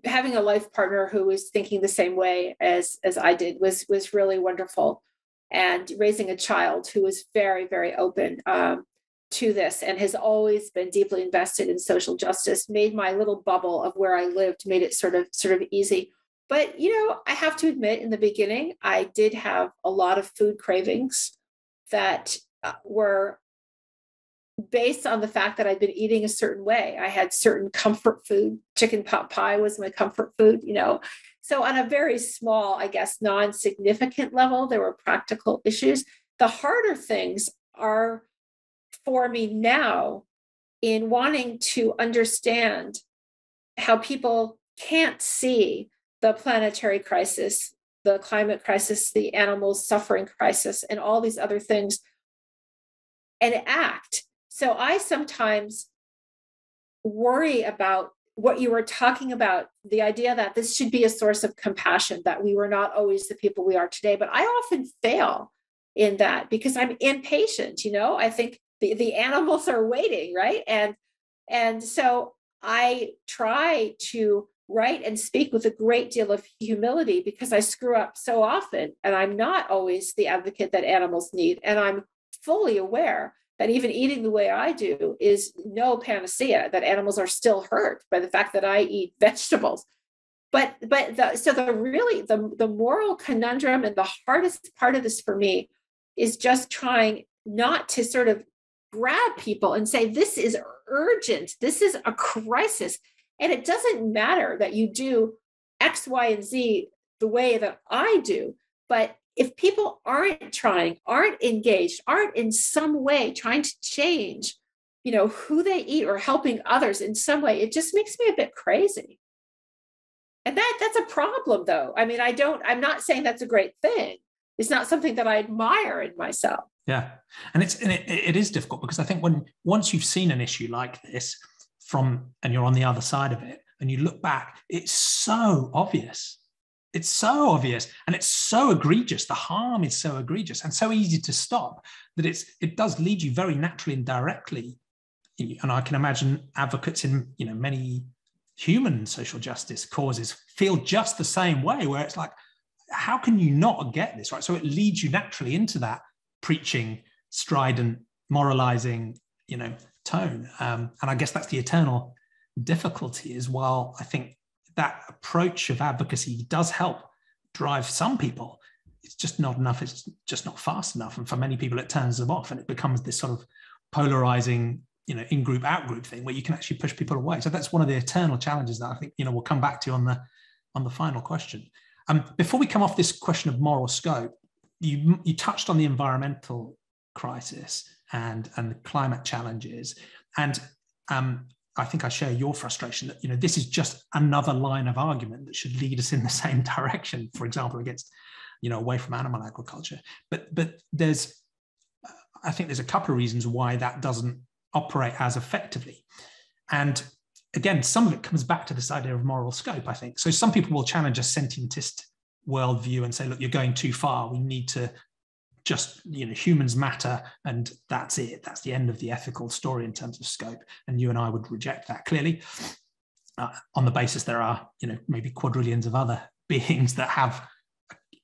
having a life partner who was thinking the same way as as I did was was really wonderful and raising a child who was very, very open um, to this and has always been deeply invested in social justice, made my little bubble of where I lived, made it sort of sort of easy. But you know, I have to admit, in the beginning, I did have a lot of food cravings that uh, were based on the fact that I'd been eating a certain way. I had certain comfort food. Chicken pot pie was my comfort food, you know. So, on a very small, I guess, non significant level, there were practical issues. The harder things are for me now in wanting to understand how people can't see the planetary crisis, the climate crisis, the animals suffering crisis, and all these other things and act. So I sometimes worry about what you were talking about the idea that this should be a source of compassion that we were not always the people we are today. But i often fail in that because i'm impatient you know? I think the, the animals are waiting right? And And so I try to write and speak with a great deal of humility because I screw up so often and I'm not always the advocate that animals need. And I'm fully aware that even eating the way I do is no panacea, that animals are still hurt by the fact that I eat vegetables. But but the, so the really the, the moral conundrum and the hardest part of this for me is just trying not to sort of grab people and say this is urgent, this is a crisis. And it doesn't matter that you do X, Y, and Z the way that I do, but if people aren't trying, aren't engaged, aren't in some way trying to change, you know, who they eat or helping others in some way, it just makes me a bit crazy. And that that's a problem though. I mean, I don't I'm not saying that's a great thing. It's not something that I admire in myself. Yeah. And it's and it, it is difficult because I think when once you've seen an issue like this from and you're on the other side of it and you look back, it's so obvious it's so obvious and it's so egregious. The harm is so egregious and so easy to stop that it's it does lead you very naturally and directly. And i can imagine advocates in you know many human social justice causes feel just the same way where it's like how can you not get this right? So it leads you naturally into that preaching strident moralizing you know tone. Um, and i guess that's the eternal difficulty is while i think that approach of advocacy does help drive some people. It's just not enough. It's just not fast enough. And for many people, it turns them off and it becomes this sort of polarizing, you know, in group, out group thing where you can actually push people away. So that's one of the eternal challenges that I think, you know, we'll come back to on the on the final question. Um, before we come off this question of moral scope, you you touched on the environmental crisis and and the climate challenges. And um, I think I share your frustration that you know this is just another line of argument that should lead us in the same direction. For example, against you know away from animal agriculture. But but there's I think there's a couple of reasons why that doesn't operate as effectively. And again, some of it comes back to this idea of moral scope. I think so. Some people will challenge a sentientist worldview and say, look, you're going too far. We need to just you know humans matter and that's it. That's the end of the ethical story in terms of scope and you and i would reject that clearly. Uh, on the basis there are you know maybe quadrillions of other beings that have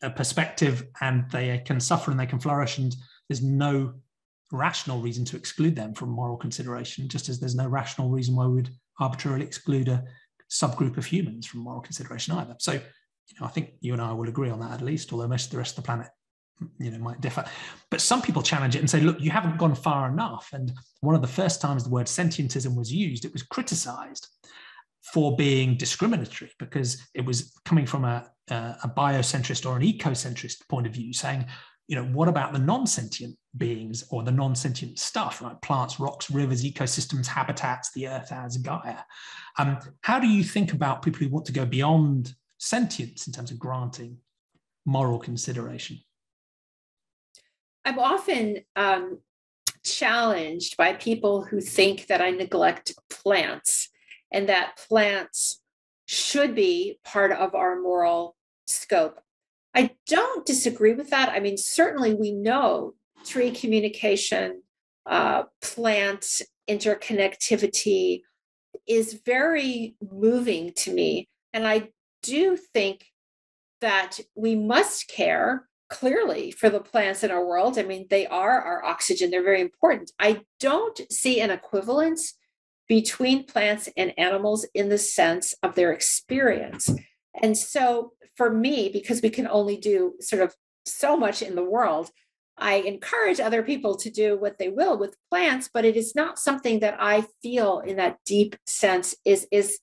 a perspective and they can suffer and they can flourish and there's no rational reason to exclude them from moral consideration just as there's no rational reason why we would arbitrarily exclude a subgroup of humans from moral consideration either. So you know i think you and i will agree on that at least although most of the rest of the planet you know might differ. But some people challenge it and say look you haven't gone far enough. And one of the first times the word sentientism was used it was criticized for being discriminatory because it was coming from a, a, a biocentrist or an ecocentrist point of view saying you know what about the non-sentient beings or the non-sentient stuff like plants rocks rivers ecosystems habitats the earth as gaia? Um, how do you think about people who want to go beyond sentience in terms of granting moral consideration I'm often um, challenged by people who think that I neglect plants and that plants should be part of our moral scope. I don't disagree with that. I mean, certainly we know tree communication, uh, plant interconnectivity is very moving to me. And I do think that we must care clearly for the plants in our world. I mean, they are our oxygen, they're very important. I don't see an equivalence between plants and animals in the sense of their experience. And so, for me, because we can only do sort of so much in the world, I encourage other people to do what they will with plants, but it is not something that I feel in that deep sense is, is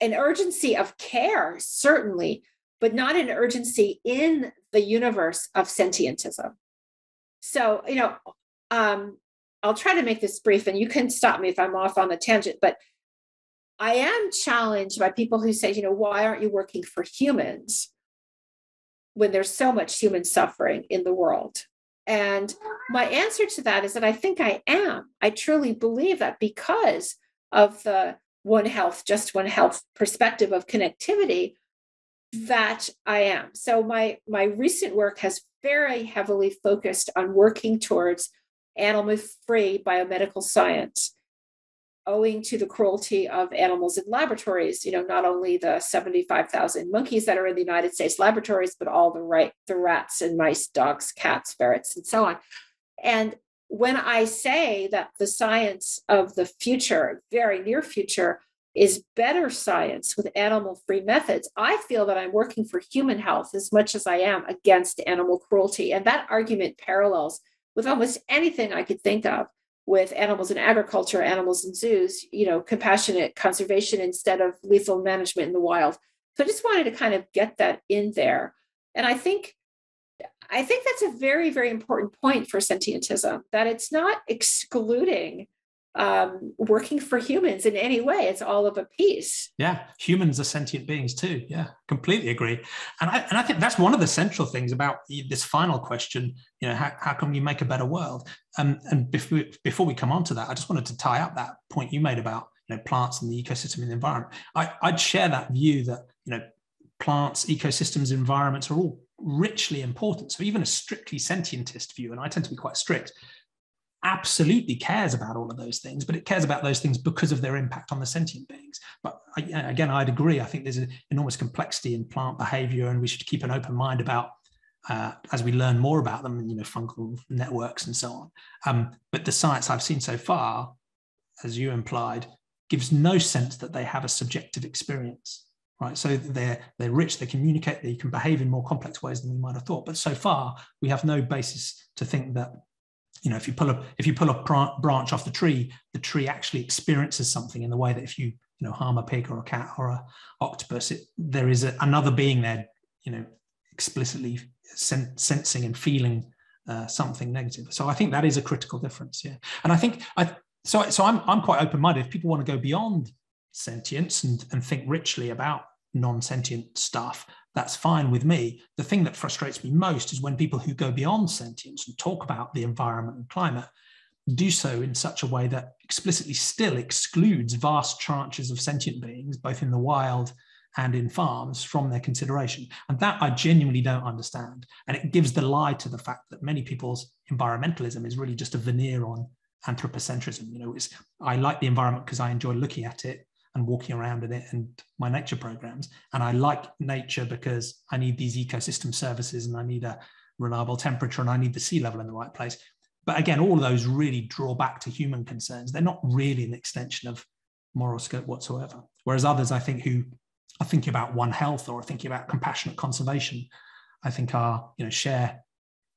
an urgency of care, certainly, but not an urgency in the universe of sentientism. So, you know, um, I'll try to make this brief and you can stop me if I'm off on a tangent, but I am challenged by people who say, you know, why aren't you working for humans when there's so much human suffering in the world? And my answer to that is that I think I am. I truly believe that because of the one health, just one health perspective of connectivity, that I am. So my my recent work has very heavily focused on working towards animal free biomedical science. owing to the cruelty of animals in laboratories, you know, not only the 75,000 monkeys that are in the United States laboratories, but all the right, the rats and mice, dogs, cats, ferrets, and so on. And when I say that the science of the future, very near future, is better science with animal free methods, I feel that I'm working for human health as much as I am against animal cruelty. And that argument parallels with almost anything I could think of with animals in agriculture, animals in zoos, you know, compassionate conservation instead of lethal management in the wild. So I just wanted to kind of get that in there. And I think I think that's a very, very important point for sentientism, that it's not excluding um, working for humans in any way. It's all of a piece. Yeah, humans are sentient beings too. Yeah, completely agree. And I, and I think that's one of the central things about this final question. You know, how, how can you make a better world? Um, and before before we come on to that, I just wanted to tie up that point you made about you know plants and the ecosystem and the environment. I, I'd share that view that you know plants, ecosystems, environments are all richly important. So even a strictly sentientist view, and I tend to be quite strict, absolutely cares about all of those things, but it cares about those things because of their impact on the sentient beings. But I, again, I'd agree. I think there's an enormous complexity in plant behavior, and we should keep an open mind about uh, as we learn more about them, you know, fungal networks and so on. Um, but the science I've seen so far, as you implied, gives no sense that they have a subjective experience. Right, so they're they're rich, they communicate, they can behave in more complex ways than we might have thought. But so far, we have no basis to think that you know if you pull a if you pull a branch off the tree the tree actually experiences something in the way that if you you know harm a pig or a cat or a octopus it, there is a, another being there you know explicitly sen- sensing and feeling uh, something negative. So i think that is a critical difference yeah. And i think i so so i'm i'm quite open minded if people want to go beyond sentience and and think richly about non-sentient stuff that's fine with me. The thing that frustrates me most is when people who go beyond sentience and talk about the environment and climate do so in such a way that explicitly still excludes vast tranches of sentient beings, both in the wild and in farms, from their consideration. And that I genuinely don't understand. And it gives the lie to the fact that many people's environmentalism is really just a veneer on anthropocentrism. You know, it's I like the environment because I enjoy looking at it and walking around in it and my nature programs. And I like nature because I need these ecosystem services and I need a reliable temperature and I need the sea level in the right place. But again, all of those really draw back to human concerns. They're not really an extension of moral scope whatsoever. Whereas others, I think, who are thinking about One Health or are thinking about compassionate conservation, I think are, you know, share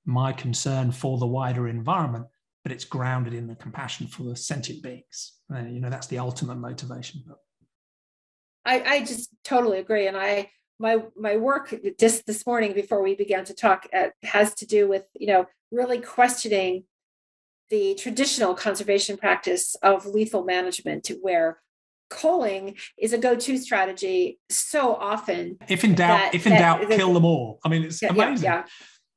my concern for the wider environment, but it's grounded in the compassion for the sentient beings. And, you know, that's the ultimate motivation. But I, I just totally agree. And I, my, my work just this morning before we began to talk uh, has to do with, you know, really questioning the traditional conservation practice of lethal management where culling is a go-to strategy so often if in doubt that, if in doubt kill them all i mean it's yeah, amazing yeah, yeah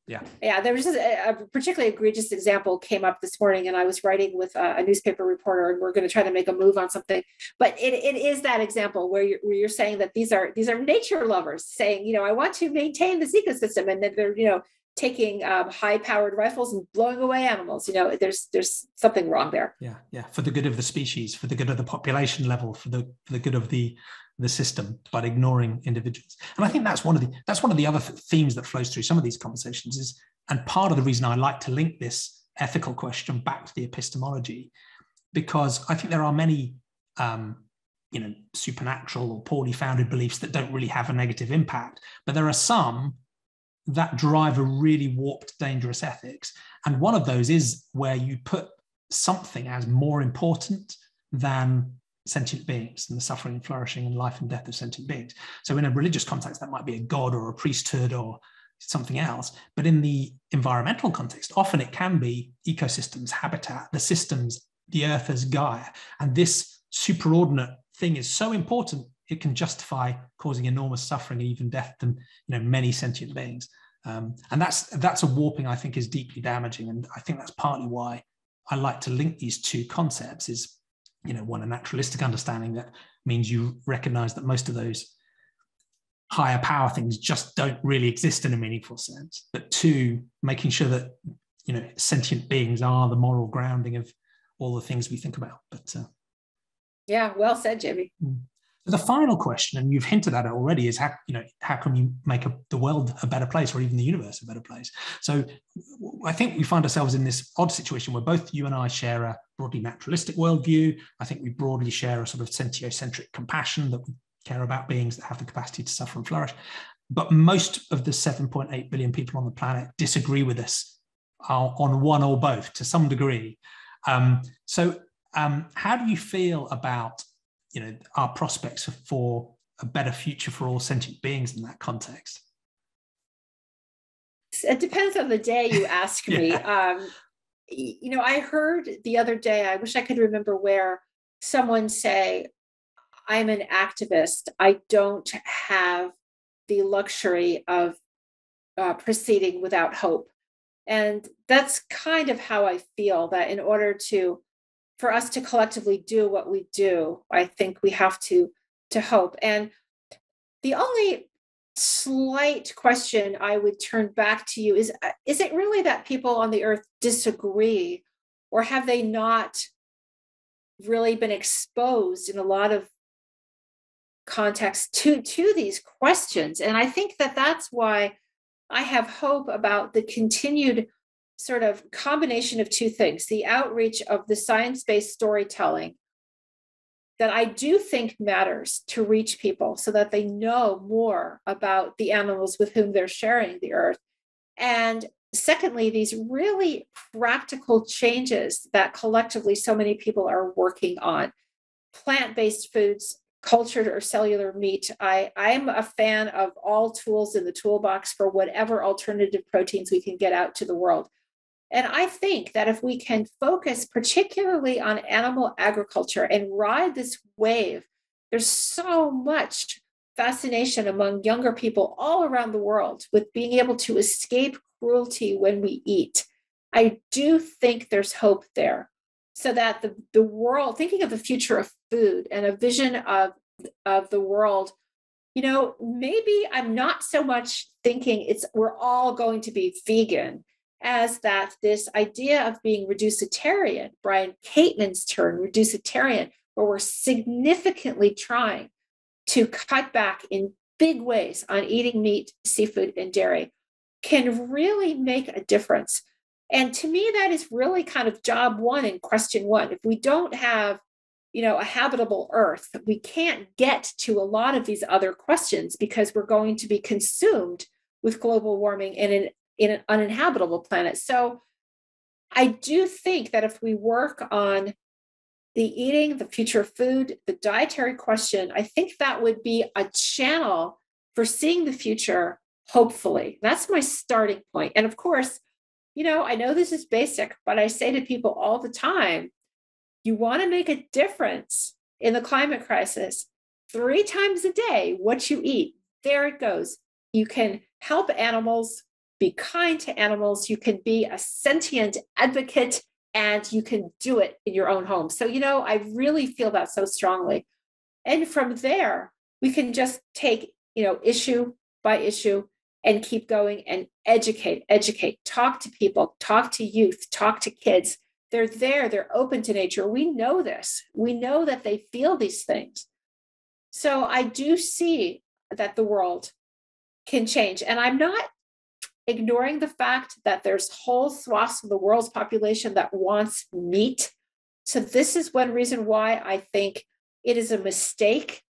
yeah. Yeah there was just a, a, particularly egregious example came up this morning and i was writing with a, a newspaper reporter and we're going to try to make a move on something. But it, it is that example where you're, where you're saying that these are these are nature lovers saying you know i want to maintain this ecosystem and then they're you know taking um, high powered rifles and blowing away animals you know there's there's something wrong there. Yeah yeah for the good of the species for the good of the population level for the for the good of the the system but ignoring individuals. And i think that's one of the that's one of the other themes that flows through some of these conversations is and part of the reason i like to link this ethical question back to the epistemology because i think there are many um, you know supernatural or poorly founded beliefs that don't really have a negative impact but there are some that drive a really warped dangerous ethics. And one of those is where you put something as more important than sentient beings and the suffering and flourishing and life and death of sentient beings. So, in a religious context, that might be a god or a priesthood or something else. But in the environmental context, often it can be ecosystems, habitat, the systems, the earth as Gaia. And this superordinate thing is so important, it can justify causing enormous suffering and even death to you know, many sentient beings. Um, and that's that's a warping I think is deeply damaging. And I think that's partly why I like to link these two concepts is you know one a naturalistic understanding that means you recognize that most of those higher power things just don't really exist in a meaningful sense. But two making sure that you know sentient beings are the moral grounding of all the things we think about. But uh, Yeah, well said, Jamie. The final question, and you've hinted at it already, is how you know how can we make a, the world a better place, or even the universe a better place? So, I think we find ourselves in this odd situation where both you and I share a broadly naturalistic worldview. I think we broadly share a sort of sentiocentric compassion that we care about beings that have the capacity to suffer and flourish. But most of the 7.8 billion people on the planet disagree with us uh, on one or both to some degree. Um, so, um, how do you feel about you know our prospects for a better future for all sentient beings in that context? It depends on the day you ask me. Um, you know, I heard the other day. I wish I could remember where someone say, "I'm an activist. I don't have the luxury of uh, proceeding without hope." And that's kind of how I feel that in order to for us to collectively do what we do, I think we have to to hope. And the only slight question I would turn back to you is uh, is it really that people on the earth disagree or have they not really been exposed in a lot of context to to these questions and I think that that's why I have hope about the continued sort of combination of two things the outreach of the science based storytelling that I do think matters to reach people so that they know more about the animals with whom they're sharing the earth. And secondly, these really practical changes that collectively so many people are working on plant based foods, cultured or cellular meat. I, I'm a fan of all tools in the toolbox for whatever alternative proteins we can get out to the world. And I think that if we can focus particularly on animal agriculture and ride this wave, there's so much fascination among younger people all around the world with being able to escape cruelty when we eat. I do think there's hope there so that the, the world, thinking of the future of food and a vision of, of the world, you know, maybe I'm not so much thinking it's we're all going to be vegan as that this idea of being reducetarian, Brian Kateman's term, reducetarian, where we're significantly trying to cut back in big ways on eating meat, seafood, and dairy, can really make a difference. And to me, that is really kind of job one and question one. If we don't have you know a habitable earth we can't get to a lot of these other questions because we're going to be consumed with global warming in an in an uninhabitable planet. So I do think that if we work on the eating, the future food, the dietary question, I think that would be a channel for seeing the future, hopefully. That's my starting point. And of course, you know, I know this is basic, but I say to people all the time you want to make a difference in the climate crisis three times a day, what you eat. There it goes. You can help animals be kind to animals, you can be a sentient advocate, and you can do it in your own home. So, you know, I really feel that so strongly. And from there, we can just take, you know, issue by issue and keep going and educate, educate, talk to people, talk to youth, talk to kids. They're there, they're open to nature. We know this. We know that they feel these things. So I do see that the world can change. And I'm not ignoring the fact that there's whole swaths of the world's population that wants meat. So, this is one reason why I think it is a mistake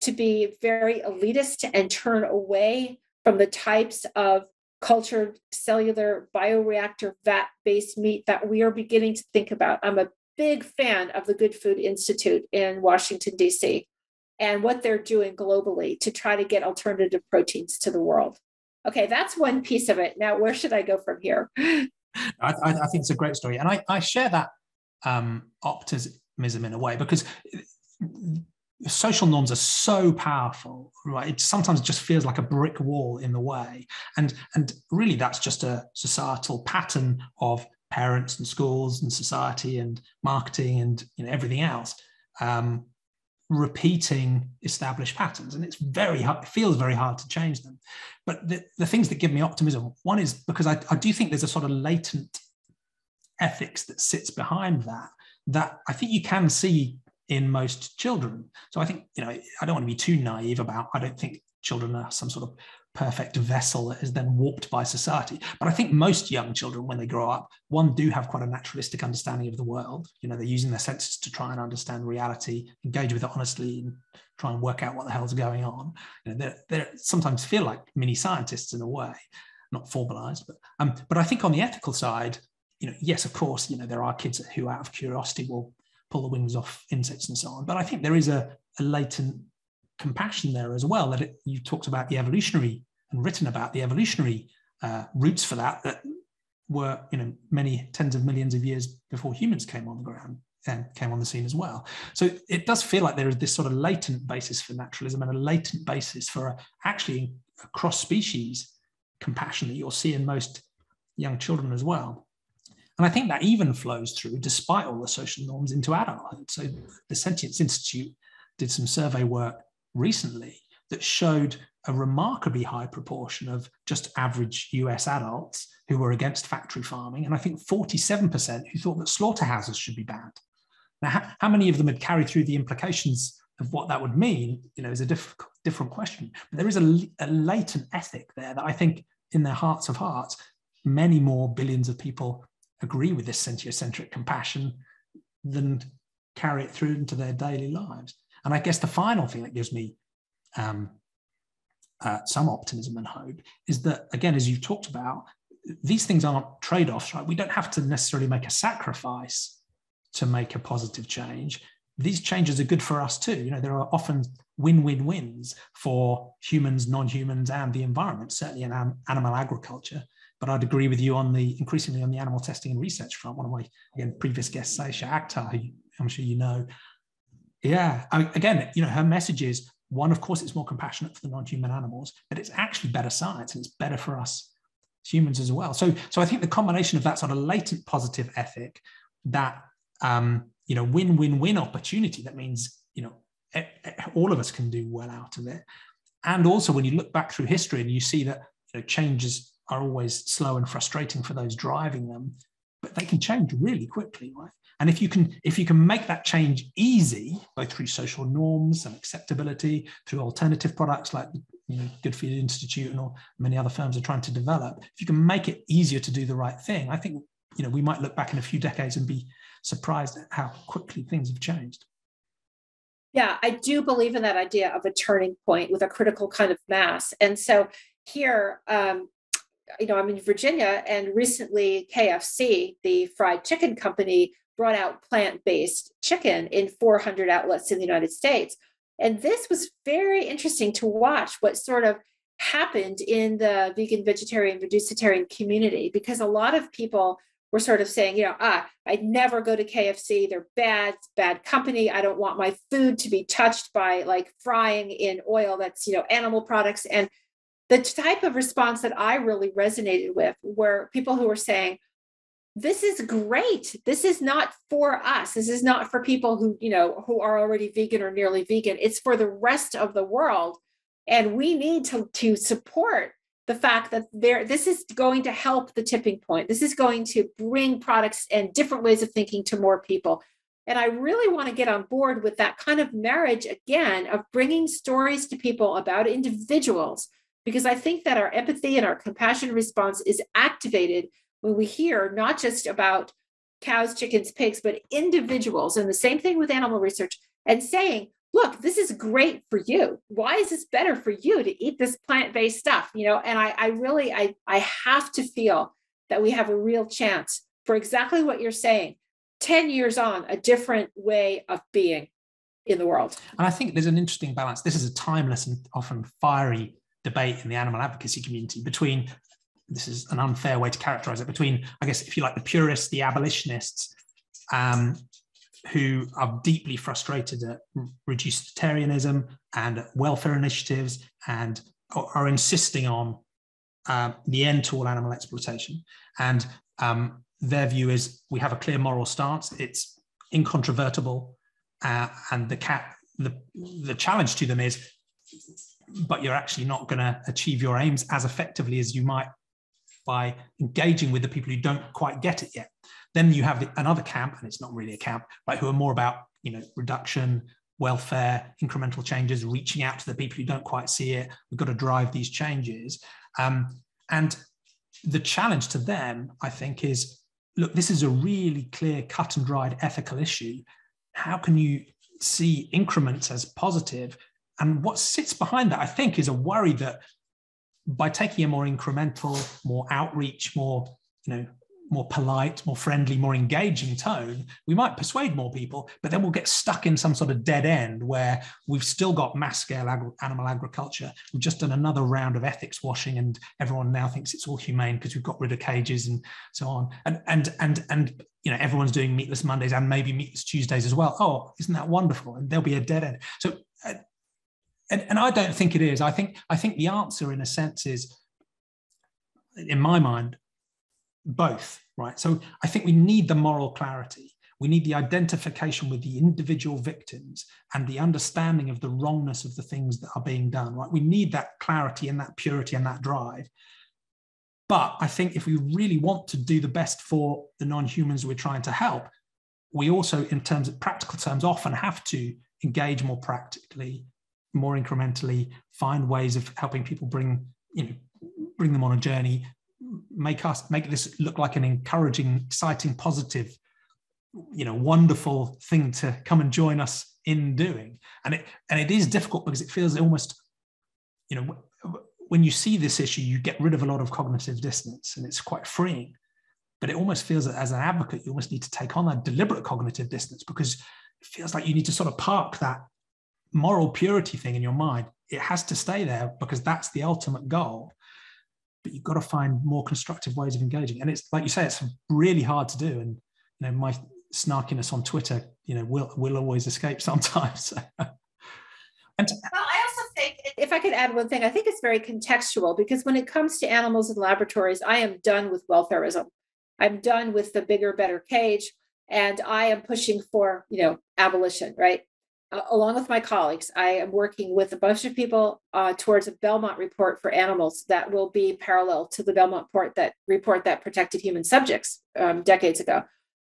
to be very elitist and turn away from the types of cultured cellular bioreactor vat based meat that we are beginning to think about. I'm a big fan of the Good Food Institute in Washington, D.C., and what they're doing globally to try to get alternative proteins to the world. Okay, that's one piece of it. Now, where should I go from here? I, I think it's a great story. And I, I share that um, optimism in a way because social norms are so powerful right it sometimes just feels like a brick wall in the way and and really that's just a societal pattern of parents and schools and society and marketing and you know everything else um, repeating established patterns and it's very hard it feels very hard to change them but the, the things that give me optimism one is because I, I do think there's a sort of latent ethics that sits behind that that i think you can see in most children. So I think, you know, I don't want to be too naive about, I don't think children are some sort of perfect vessel that is then warped by society. But I think most young children, when they grow up, one do have quite a naturalistic understanding of the world. You know, they're using their senses to try and understand reality, engage with it honestly, and try and work out what the hell's going on. You know, they sometimes feel like mini scientists in a way, not formalized. But um, but I think on the ethical side, you know, yes, of course, you know, there are kids who, out of curiosity, will pull the wings off insects and so on. But I think there is a, a latent compassion there as well. That it, you talked about the evolutionary and written about the evolutionary uh, roots for that that were you know many tens of millions of years before humans came on the ground and came on the scene as well. So it does feel like there is this sort of latent basis for naturalism and a latent basis for a, actually a cross species compassion that you'll see in most young children as well. And I think that even flows through, despite all the social norms, into adulthood. So the Sentience Institute did some survey work recently that showed a remarkably high proportion of just average US adults who were against factory farming, and I think 47% who thought that slaughterhouses should be banned. Now, how, many of them had carried through the implications of what that would mean, you know, is a diff- different question. But there is a, a latent ethic there that I think, in their hearts of hearts, many more billions of people agree with this sentiocentric compassion than carry it through into their daily lives. And I guess the final thing that gives me um, uh, some optimism and hope is that, again, as you talked about, these things aren't trade offs, right? We don't have to necessarily make a sacrifice to make a positive change. These changes are good for us too. You know, there are often win win wins for humans, non humans, and the environment, certainly in animal agriculture. But I'd agree with you on the increasingly on the animal testing and research front. One of my again previous guests, Aysha Akhtar, who I'm sure you know. Yeah, I, again, you know, her message is one, of course, it's more compassionate for the non-human animals, but it's actually better science and it's better for us humans as well. So, so I think the combination of that sort of latent positive ethic, that um, you know, win-win-win opportunity, that means you know all of us can do well out of it. And also, when you look back through history and you see that you know, changes are always slow and frustrating for those driving them, but they can change really quickly, right? And if you can, if you can make that change easy, both through social norms and acceptability, through alternative products like you know, Good Food Institute and all many other firms are trying to develop, if you can make it easier to do the right thing, I think you know we might look back in a few decades and be surprised at how quickly things have changed. Yeah, I do believe in that idea of a turning point with a critical kind of mass. And so here, um, you know, I'm in Virginia, and recently KFC, the fried chicken company, brought out plant based chicken in 400 outlets in the United States. And this was very interesting to watch what sort of happened in the vegan, vegetarian, reducetarian community because a lot of people were sort of saying, you know, ah, I'd never go to KFC. They're bad, bad company. I don't want my food to be touched by like frying in oil that's, you know, animal products. And the type of response that I really resonated with were people who were saying, this is great. This is not for us. This is not for people who you know who are already vegan or nearly vegan. It's for the rest of the world. And we need to to support the fact that there this is going to help the tipping point. This is going to bring products and different ways of thinking to more people. And i really want to get on board with that kind of marriage again of bringing stories to people about individuals because i think that our empathy and our compassion response is activated when we hear not just about cows, chickens, pigs, but individuals, and the same thing with animal research, and saying, look, this is great for you. Why is this better for you to eat this plant-based stuff? You know, and I, I really, I, I have to feel that we have a real chance for exactly what you're saying. 10 years on, a different way of being in the world. And I think there's an interesting balance. This is a timeless and often fiery debate in the animal advocacy community between this is an unfair way to characterize it between, I guess, if you like, the purists, the abolitionists, um, who are deeply frustrated at reducetarianism and welfare initiatives and are, insisting on uh, the end to all animal exploitation. And um, their view is we have a clear moral stance, it's incontrovertible, uh, and the cat the the challenge to them is but you're actually not going to achieve your aims as effectively as you might by engaging with the people who don't quite get it yet. Then you have another camp, and it's not really a camp, right? Who are more about you know reduction, welfare, incremental changes, reaching out to the people who don't quite see it. We've got to drive these changes. Um, and the challenge to them, I think, is look, this is a really clear, cut and dried ethical issue. How can you see increments as positive? And what sits behind that, I think, is a worry that by taking a more incremental, more outreach, more you know, more polite, more friendly, more engaging tone, we might persuade more people, but then we'll get stuck in some sort of dead end where we've still got mass scale ag- animal agriculture. We've just done another round of ethics washing, and everyone now thinks it's all humane because we've got rid of cages and so on. And and and and you know everyone's doing meatless Mondays and maybe meatless Tuesdays as well. Oh, isn't that wonderful? And there'll be a dead end. So. Uh, and, and I don't think it is. I think I think the answer, in a sense, is, in my mind, both, right? So I think we need the moral clarity. We need the identification with the individual victims and the understanding of the wrongness of the things that are being done, right? We need that clarity and that purity and that drive. But I think if we really want to do the best for the non humans we're trying to help, we also, in terms of practical terms, often have to engage more practically, more incrementally, find ways of helping people bring, you know, bring them on a journey make us make this look like an encouraging exciting positive you know wonderful thing to come and join us in doing. And it and it is difficult because it feels almost you know when you see this issue you get rid of a lot of cognitive dissonance and it's quite freeing. But it almost feels that as an advocate you almost need to take on that deliberate cognitive dissonance because it feels like you need to sort of park that moral purity thing in your mind it has to stay there because that's the ultimate goal but you've got to find more constructive ways of engaging. And it's like you say, it's really hard to do. And you know, my snarkiness on Twitter, you know, will will always escape sometimes. and well, I also think if I could add one thing, I think it's very contextual because when it comes to animals in laboratories, I am done with welfarism. I'm done with the bigger, better cage, and I am pushing for you know abolition, right? Along with my colleagues, I am working with a bunch of people uh, towards a Belmont report for animals that will be parallel to the Belmont report that report that protected human subjects um, decades ago.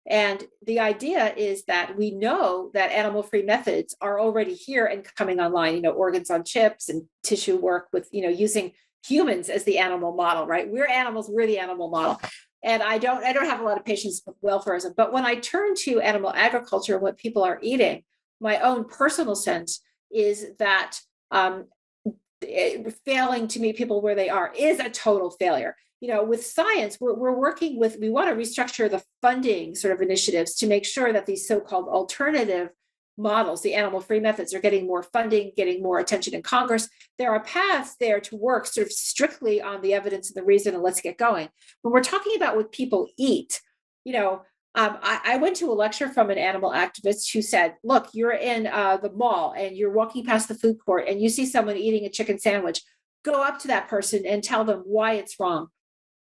And the idea is that we know that animal-free methods are already here and coming online. You know, organs on chips and tissue work with you know using humans as the animal model. Right? We're animals. We're the animal model. And I don't I don't have a lot of patience with welfarism. But when I turn to animal agriculture, what people are eating my own personal sense is that um, failing to meet people where they are is a total failure. You know, with science, we're, we're working with, we want to restructure the funding sort of initiatives to make sure that these so called alternative models, the animal free methods, are getting more funding, getting more attention in Congress. There are paths there to work sort of strictly on the evidence and the reason, and let's get going. When we're talking about what people eat, you know, um, I, I, went to a lecture from an animal activist who said, Look, you're in uh, the mall and you're walking past the food court and you see someone eating a chicken sandwich. Go up to that person and tell them why it's wrong.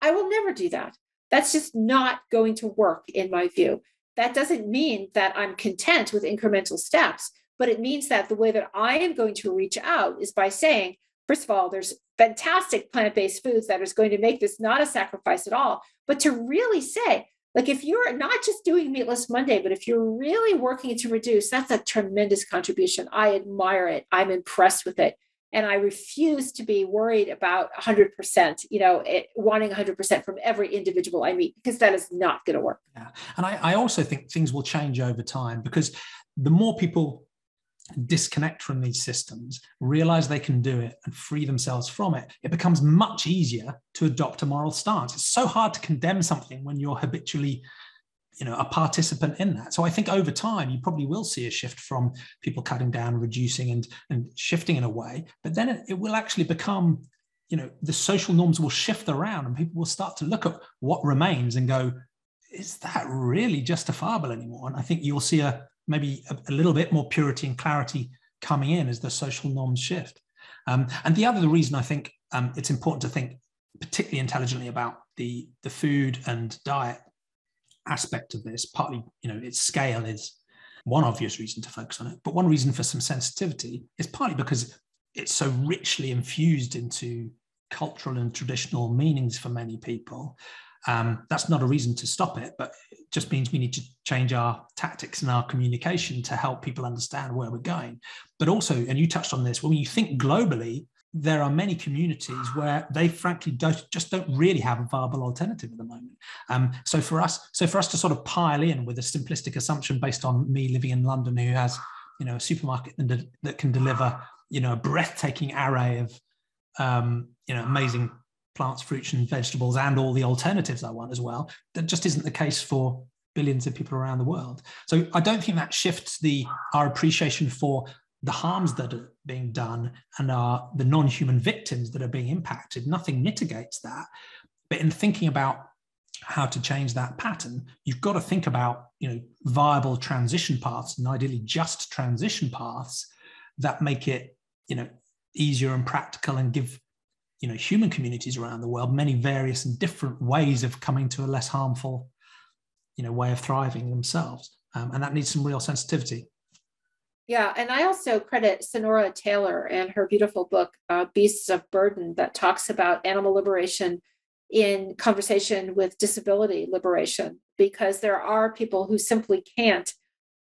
I will never do that. That's just not going to work, in my view. That doesn't mean that I'm content with incremental steps, but it means that the way that I am going to reach out is by saying, first of all, there's fantastic plant based foods that is going to make this not a sacrifice at all, but to really say, like if you're not just doing meatless monday but if you're really working to reduce that's a tremendous contribution. I admire it. I'm impressed with it. And i refuse to be worried about 100% you know it, wanting 100% from every individual i meet because that is not going to work. Yeah. And I, I also think things will change over time because the more people disconnect from these systems, realize they can do it and free themselves from it, it becomes much easier to adopt a moral stance. It's so hard to condemn something when you're habitually you know a participant in that so i think over time you probably will see a shift from people cutting down reducing and and shifting in a way but then it, it will actually become you know the social norms will shift around and people will start to look at what remains and go is that really justifiable anymore and i think you'll see a maybe a, a, little bit more purity and clarity coming in as the social norms shift. Um, and the other reason I think um, it's important to think particularly intelligently about the, the food and diet aspect of this, partly, you know, its scale is one obvious reason to focus on it, but one reason for some sensitivity is partly because it's so richly infused into cultural and traditional meanings for many people. Um, that's not a reason to stop it, but it just means we need to change our tactics and our communication to help people understand where we're going. But also, and you touched on this, when you think globally, there are many communities where they frankly don't just don't really have a viable alternative at the moment. Um, so for us, so for us to sort of pile in with a simplistic assumption based on me living in London, who has you know a supermarket that can deliver you know a breathtaking array of um, you know amazing plants, fruits, and vegetables, and all the alternatives I want as well. That just isn't the case for billions of people around the world. So I don't think that shifts the our appreciation for the harms that are being done and are the non-human victims that are being impacted. Nothing mitigates that. But in thinking about how to change that pattern, you've got to think about you know viable transition paths and ideally just transition paths that make it you know easier and practical and give you know human communities around the world many various and different ways of coming to a less harmful you know way of thriving themselves. Um, and that needs some real sensitivity. Yeah and i also credit Sunaura Taylor and her beautiful book uh, beasts of burden that talks about animal liberation in conversation with disability liberation because there are people who simply can't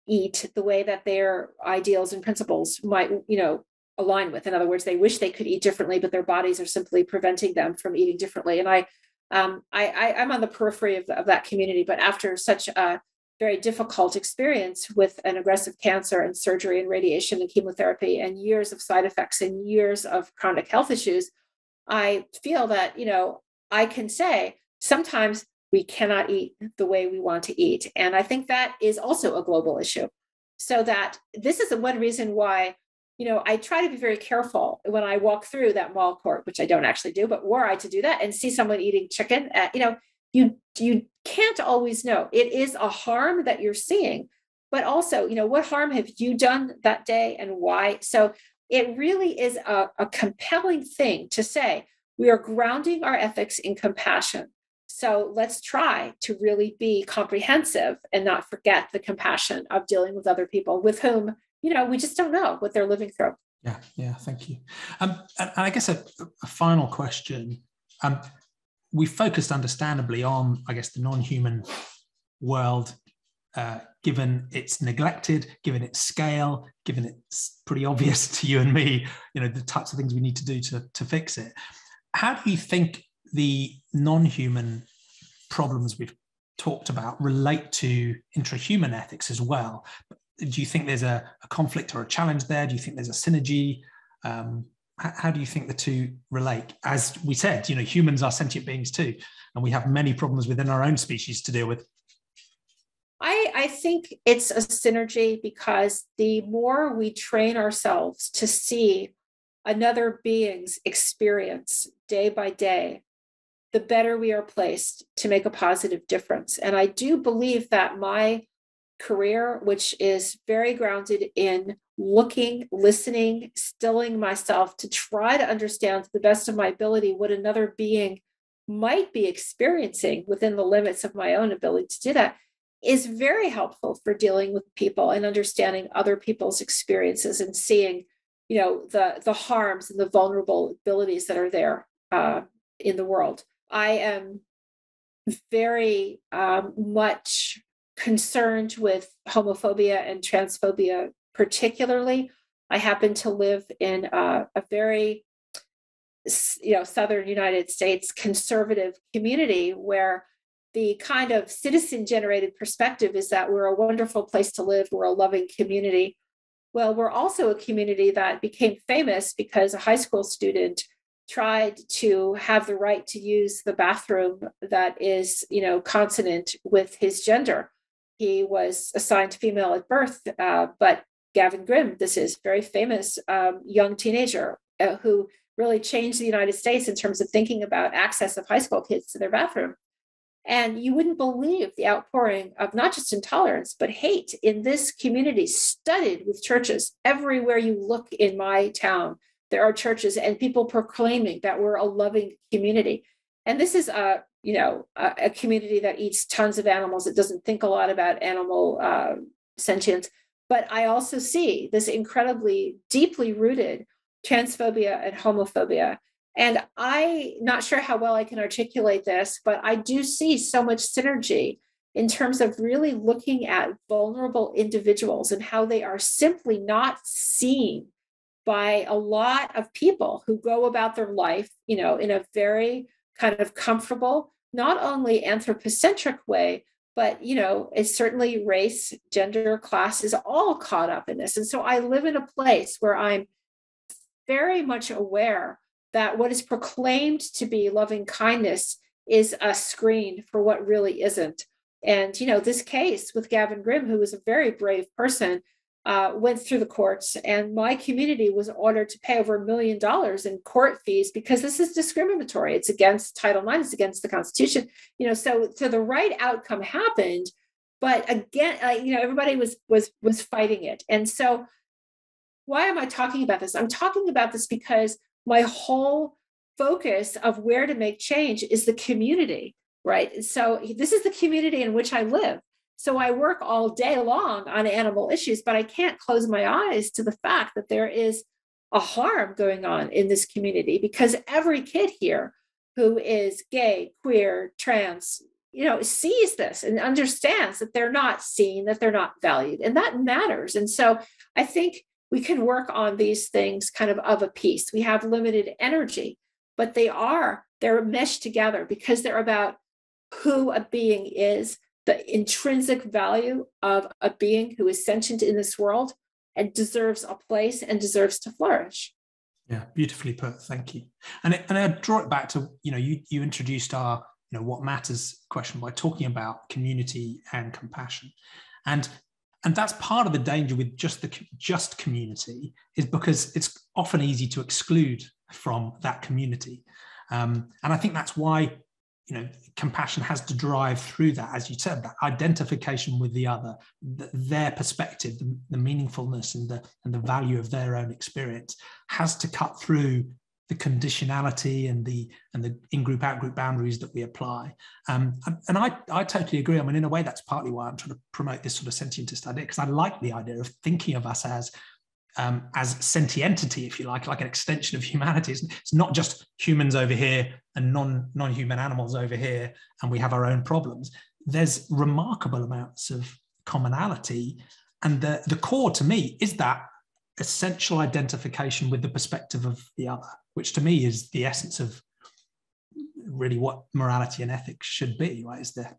eat the way that their ideals and principles might you know align with. In other words, they wish they could eat differently, but their bodies are simply preventing them from eating differently. And I, um, I, I am on the periphery of, of that community, but after such a very difficult experience with an aggressive cancer and surgery and radiation and chemotherapy and years of side effects and years of chronic health issues, I feel that you know I can say sometimes we cannot eat the way we want to eat, and I think that is also a global issue. So that this is the one reason why you know, I try to be very careful when I walk through that mall court, which I don't actually do, but were I to do that and see someone eating chicken, uh, you know, you you can't always know. It is a harm that you're seeing, but also, you know, what harm have you done that day and why? So it really is a, a compelling thing to say we are grounding our ethics in compassion. So let's try to really be comprehensive and not forget the compassion of dealing with other people with whom you know, we just don't know what they're living through. Yeah, yeah, thank you. Um, and, I guess a, a final question. Um, we focused understandably on, I guess, the non-human world, uh, given its neglected, given its scale, given it's pretty obvious to you and me, you know, the types of things we need to do to, to fix it. How do you think the non-human problems we've talked about relate to intrahuman ethics as well? Do you think there's a, a, conflict or a challenge there? Do you think there's a synergy? Um, how, do you think the two relate? As we said, you know, humans are sentient beings too, and we have many problems within our own species to deal with. I, I think it's a synergy because the more we train ourselves to see another being's experience day by day, the better we are placed to make a positive difference. And I do believe that my career, which is very grounded in looking, listening, stilling myself to try to understand to the best of my ability what another being might be experiencing within the limits of my own ability to do that is very helpful for dealing with people and understanding other people's experiences and seeing you know the the harms and the vulnerable abilities that are there uh, in the world. I am very um, much concerned with homophobia and transphobia, particularly. I happen to live in a, a very you know southern united states conservative community where the kind of citizen generated perspective is that we're a wonderful place to live we're a loving community well we're also a community that became famous because a high school student tried to have the right to use the bathroom that is you know consonant with his gender he was assigned female at birth, uh, but Gavin Grimm, this is very famous um, young teenager uh, who really changed the United States in terms of thinking about access of high school kids to their bathroom. And you wouldn't believe the outpouring of not just intolerance, but hate in this community, studded with churches. Everywhere you look in my town, there are churches and people proclaiming that we're a loving community. And this is a you know a, a, community that eats tons of animals it doesn't think a lot about animal uh, sentience. But i also see this incredibly deeply rooted transphobia and homophobia. And I not sure how well I can articulate this, but I do see so much synergy in terms of really looking at vulnerable individuals and how they are simply not seen by a lot of people who go about their life, you know, in a very kind of comfortable, not only anthropocentric way, but you know, it's certainly race, gender, class is all caught up in this. And so I live in a place where I'm very much aware that what is proclaimed to be loving kindness is a screen for what really isn't. And you know, this case with Gavin Grimm, who was a very brave person, uh, went through the courts, and my community was ordered to pay over a million dollars in court fees because this is discriminatory. It's against Title IX, it's against the Constitution. You know, so so the right outcome happened, but again, uh, you know, everybody was was was fighting it, and so why am I talking about this? I'm talking about this because my whole focus of where to make change is the community, right? So this is the community in which I live. So I work all day long on animal issues, but I can't close my eyes to the fact that there is a harm going on in this community because every kid here who is gay, queer, trans, you know, sees this and understands that they're not seen, that they're not valued, and that matters. And so I think we can work on these things kind of of a piece. We have limited energy, but they are, they're meshed together because they're about who a being is, the intrinsic value of a being who is sentient in this world and deserves a place and deserves to flourish. Yeah, beautifully put. Thank you. And it, and I draw it back to you know you you introduced our you know what matters question by talking about community and compassion, and and that's part of the danger with just the just community is because it's often easy to exclude from that community, um, and I think that's why you know compassion has to drive through that as you said that identification with the other the, their perspective the, the, meaningfulness and the and the value of their own experience has to cut through the conditionality and the and the in-group out-group boundaries that we apply. Um, and, and I, I totally agree. I mean in a way that's partly why i'm trying to promote this sort of sentientist idea because i like the idea of thinking of us as um, as sentientity, if you like, like an extension of humanity. It's, not just humans over here and non non-human animals over here, and we have our own problems. There's remarkable amounts of commonality, and the the core to me is that essential identification with the perspective of the other, which to me is the essence of really what morality and ethics should be. Right? Is the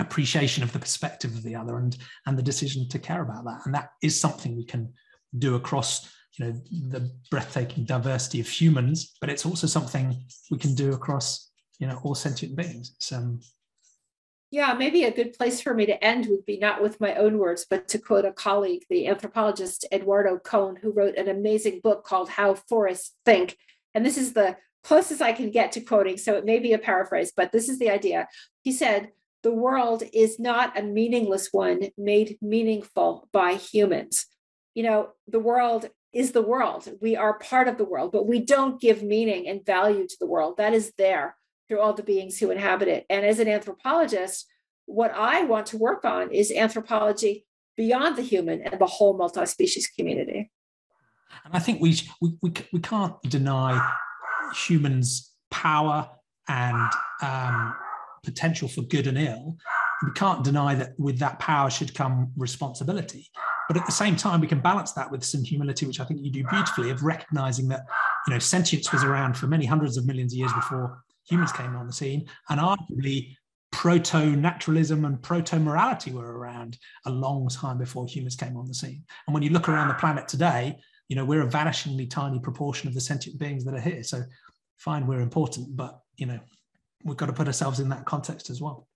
appreciation of the perspective of the other and and the decision to care about that, and that is something we can do across you know the breathtaking diversity of humans but it's also something we can do across you know all sentient beings it's, um, yeah, maybe a good place for me to end would be not with my own words, but to quote a colleague, the anthropologist Eduardo Kohn, who wrote an amazing book called How Forests Think. And this is the closest I can get to quoting, so it may be a paraphrase, but this is the idea. He said, The world is not a meaningless one made meaningful by humans you know, the world is the world. We are part of the world, but we don't give meaning and value to the world. That is there through all the beings who inhabit it. And as an anthropologist, what I want to work on is anthropology beyond the human and the whole multi-species community. And I think we we we, we can't deny humans' power and um, potential for good and ill. We can't deny that with that power should come responsibility. But at the same time, we can balance that with some humility, which I think you do beautifully, of recognizing that you know sentience was around for many hundreds of millions of years before humans came on the scene, and arguably proto-naturalism and proto-morality were around a long time before humans came on the scene. And when you look around the planet today, you know we're a vanishingly tiny proportion of the sentient beings that are here. So fine, we're important, but you know we've got to put ourselves in that context as well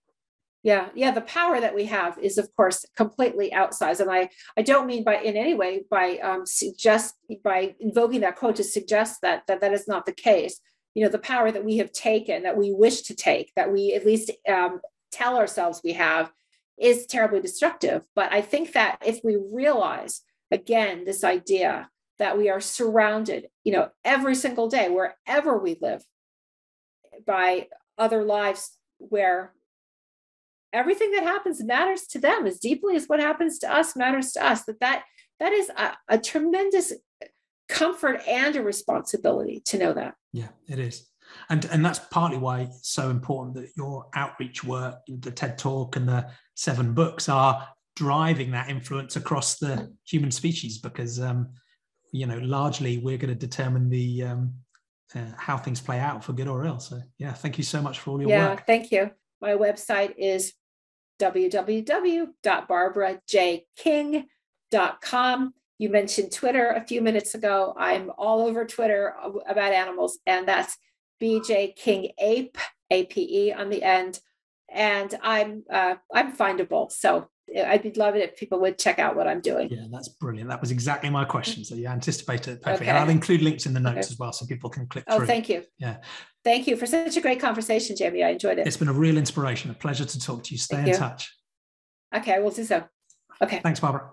yeah yeah the power that we have is of course completely outsized and i i don't mean by in any way by um suggest by invoking that quote to suggest that that that is not the case. You know the power that we have taken that we wish to take that we at least um, tell ourselves we have is terribly destructive but i think that if we realize again this idea that we are surrounded you know every single day wherever we live by other lives where everything that happens matters to them as deeply as what happens to us matters to us that that that is a, a tremendous comfort and a responsibility to know that. Yeah, it is. And, and that's partly why it's so important that your outreach work, the TED Talk and the seven books are driving that influence across the human species because um, you know largely we're going to determine the um, uh, how things play out for good or ill so yeah thank you so much for all your work. yeah, work thank you my website is www.barbarajking.com you mentioned twitter a few minutes ago i'm all over twitter about animals and that's bj king ape ape on the end and i'm uh, i'm findable so I'd be loving it if people would check out what I'm doing. Yeah, that's brilliant. That was exactly my question. So you anticipated it perfectly. Okay. And I'll include links in the notes okay. as well so people can click oh, through. Oh, thank you. Yeah. Thank you for such a great conversation, Jamie. I enjoyed it. It's been a real inspiration, a pleasure to talk to you. Stay thank in you. touch. Okay, I will do so. Okay. Thanks, Barbara.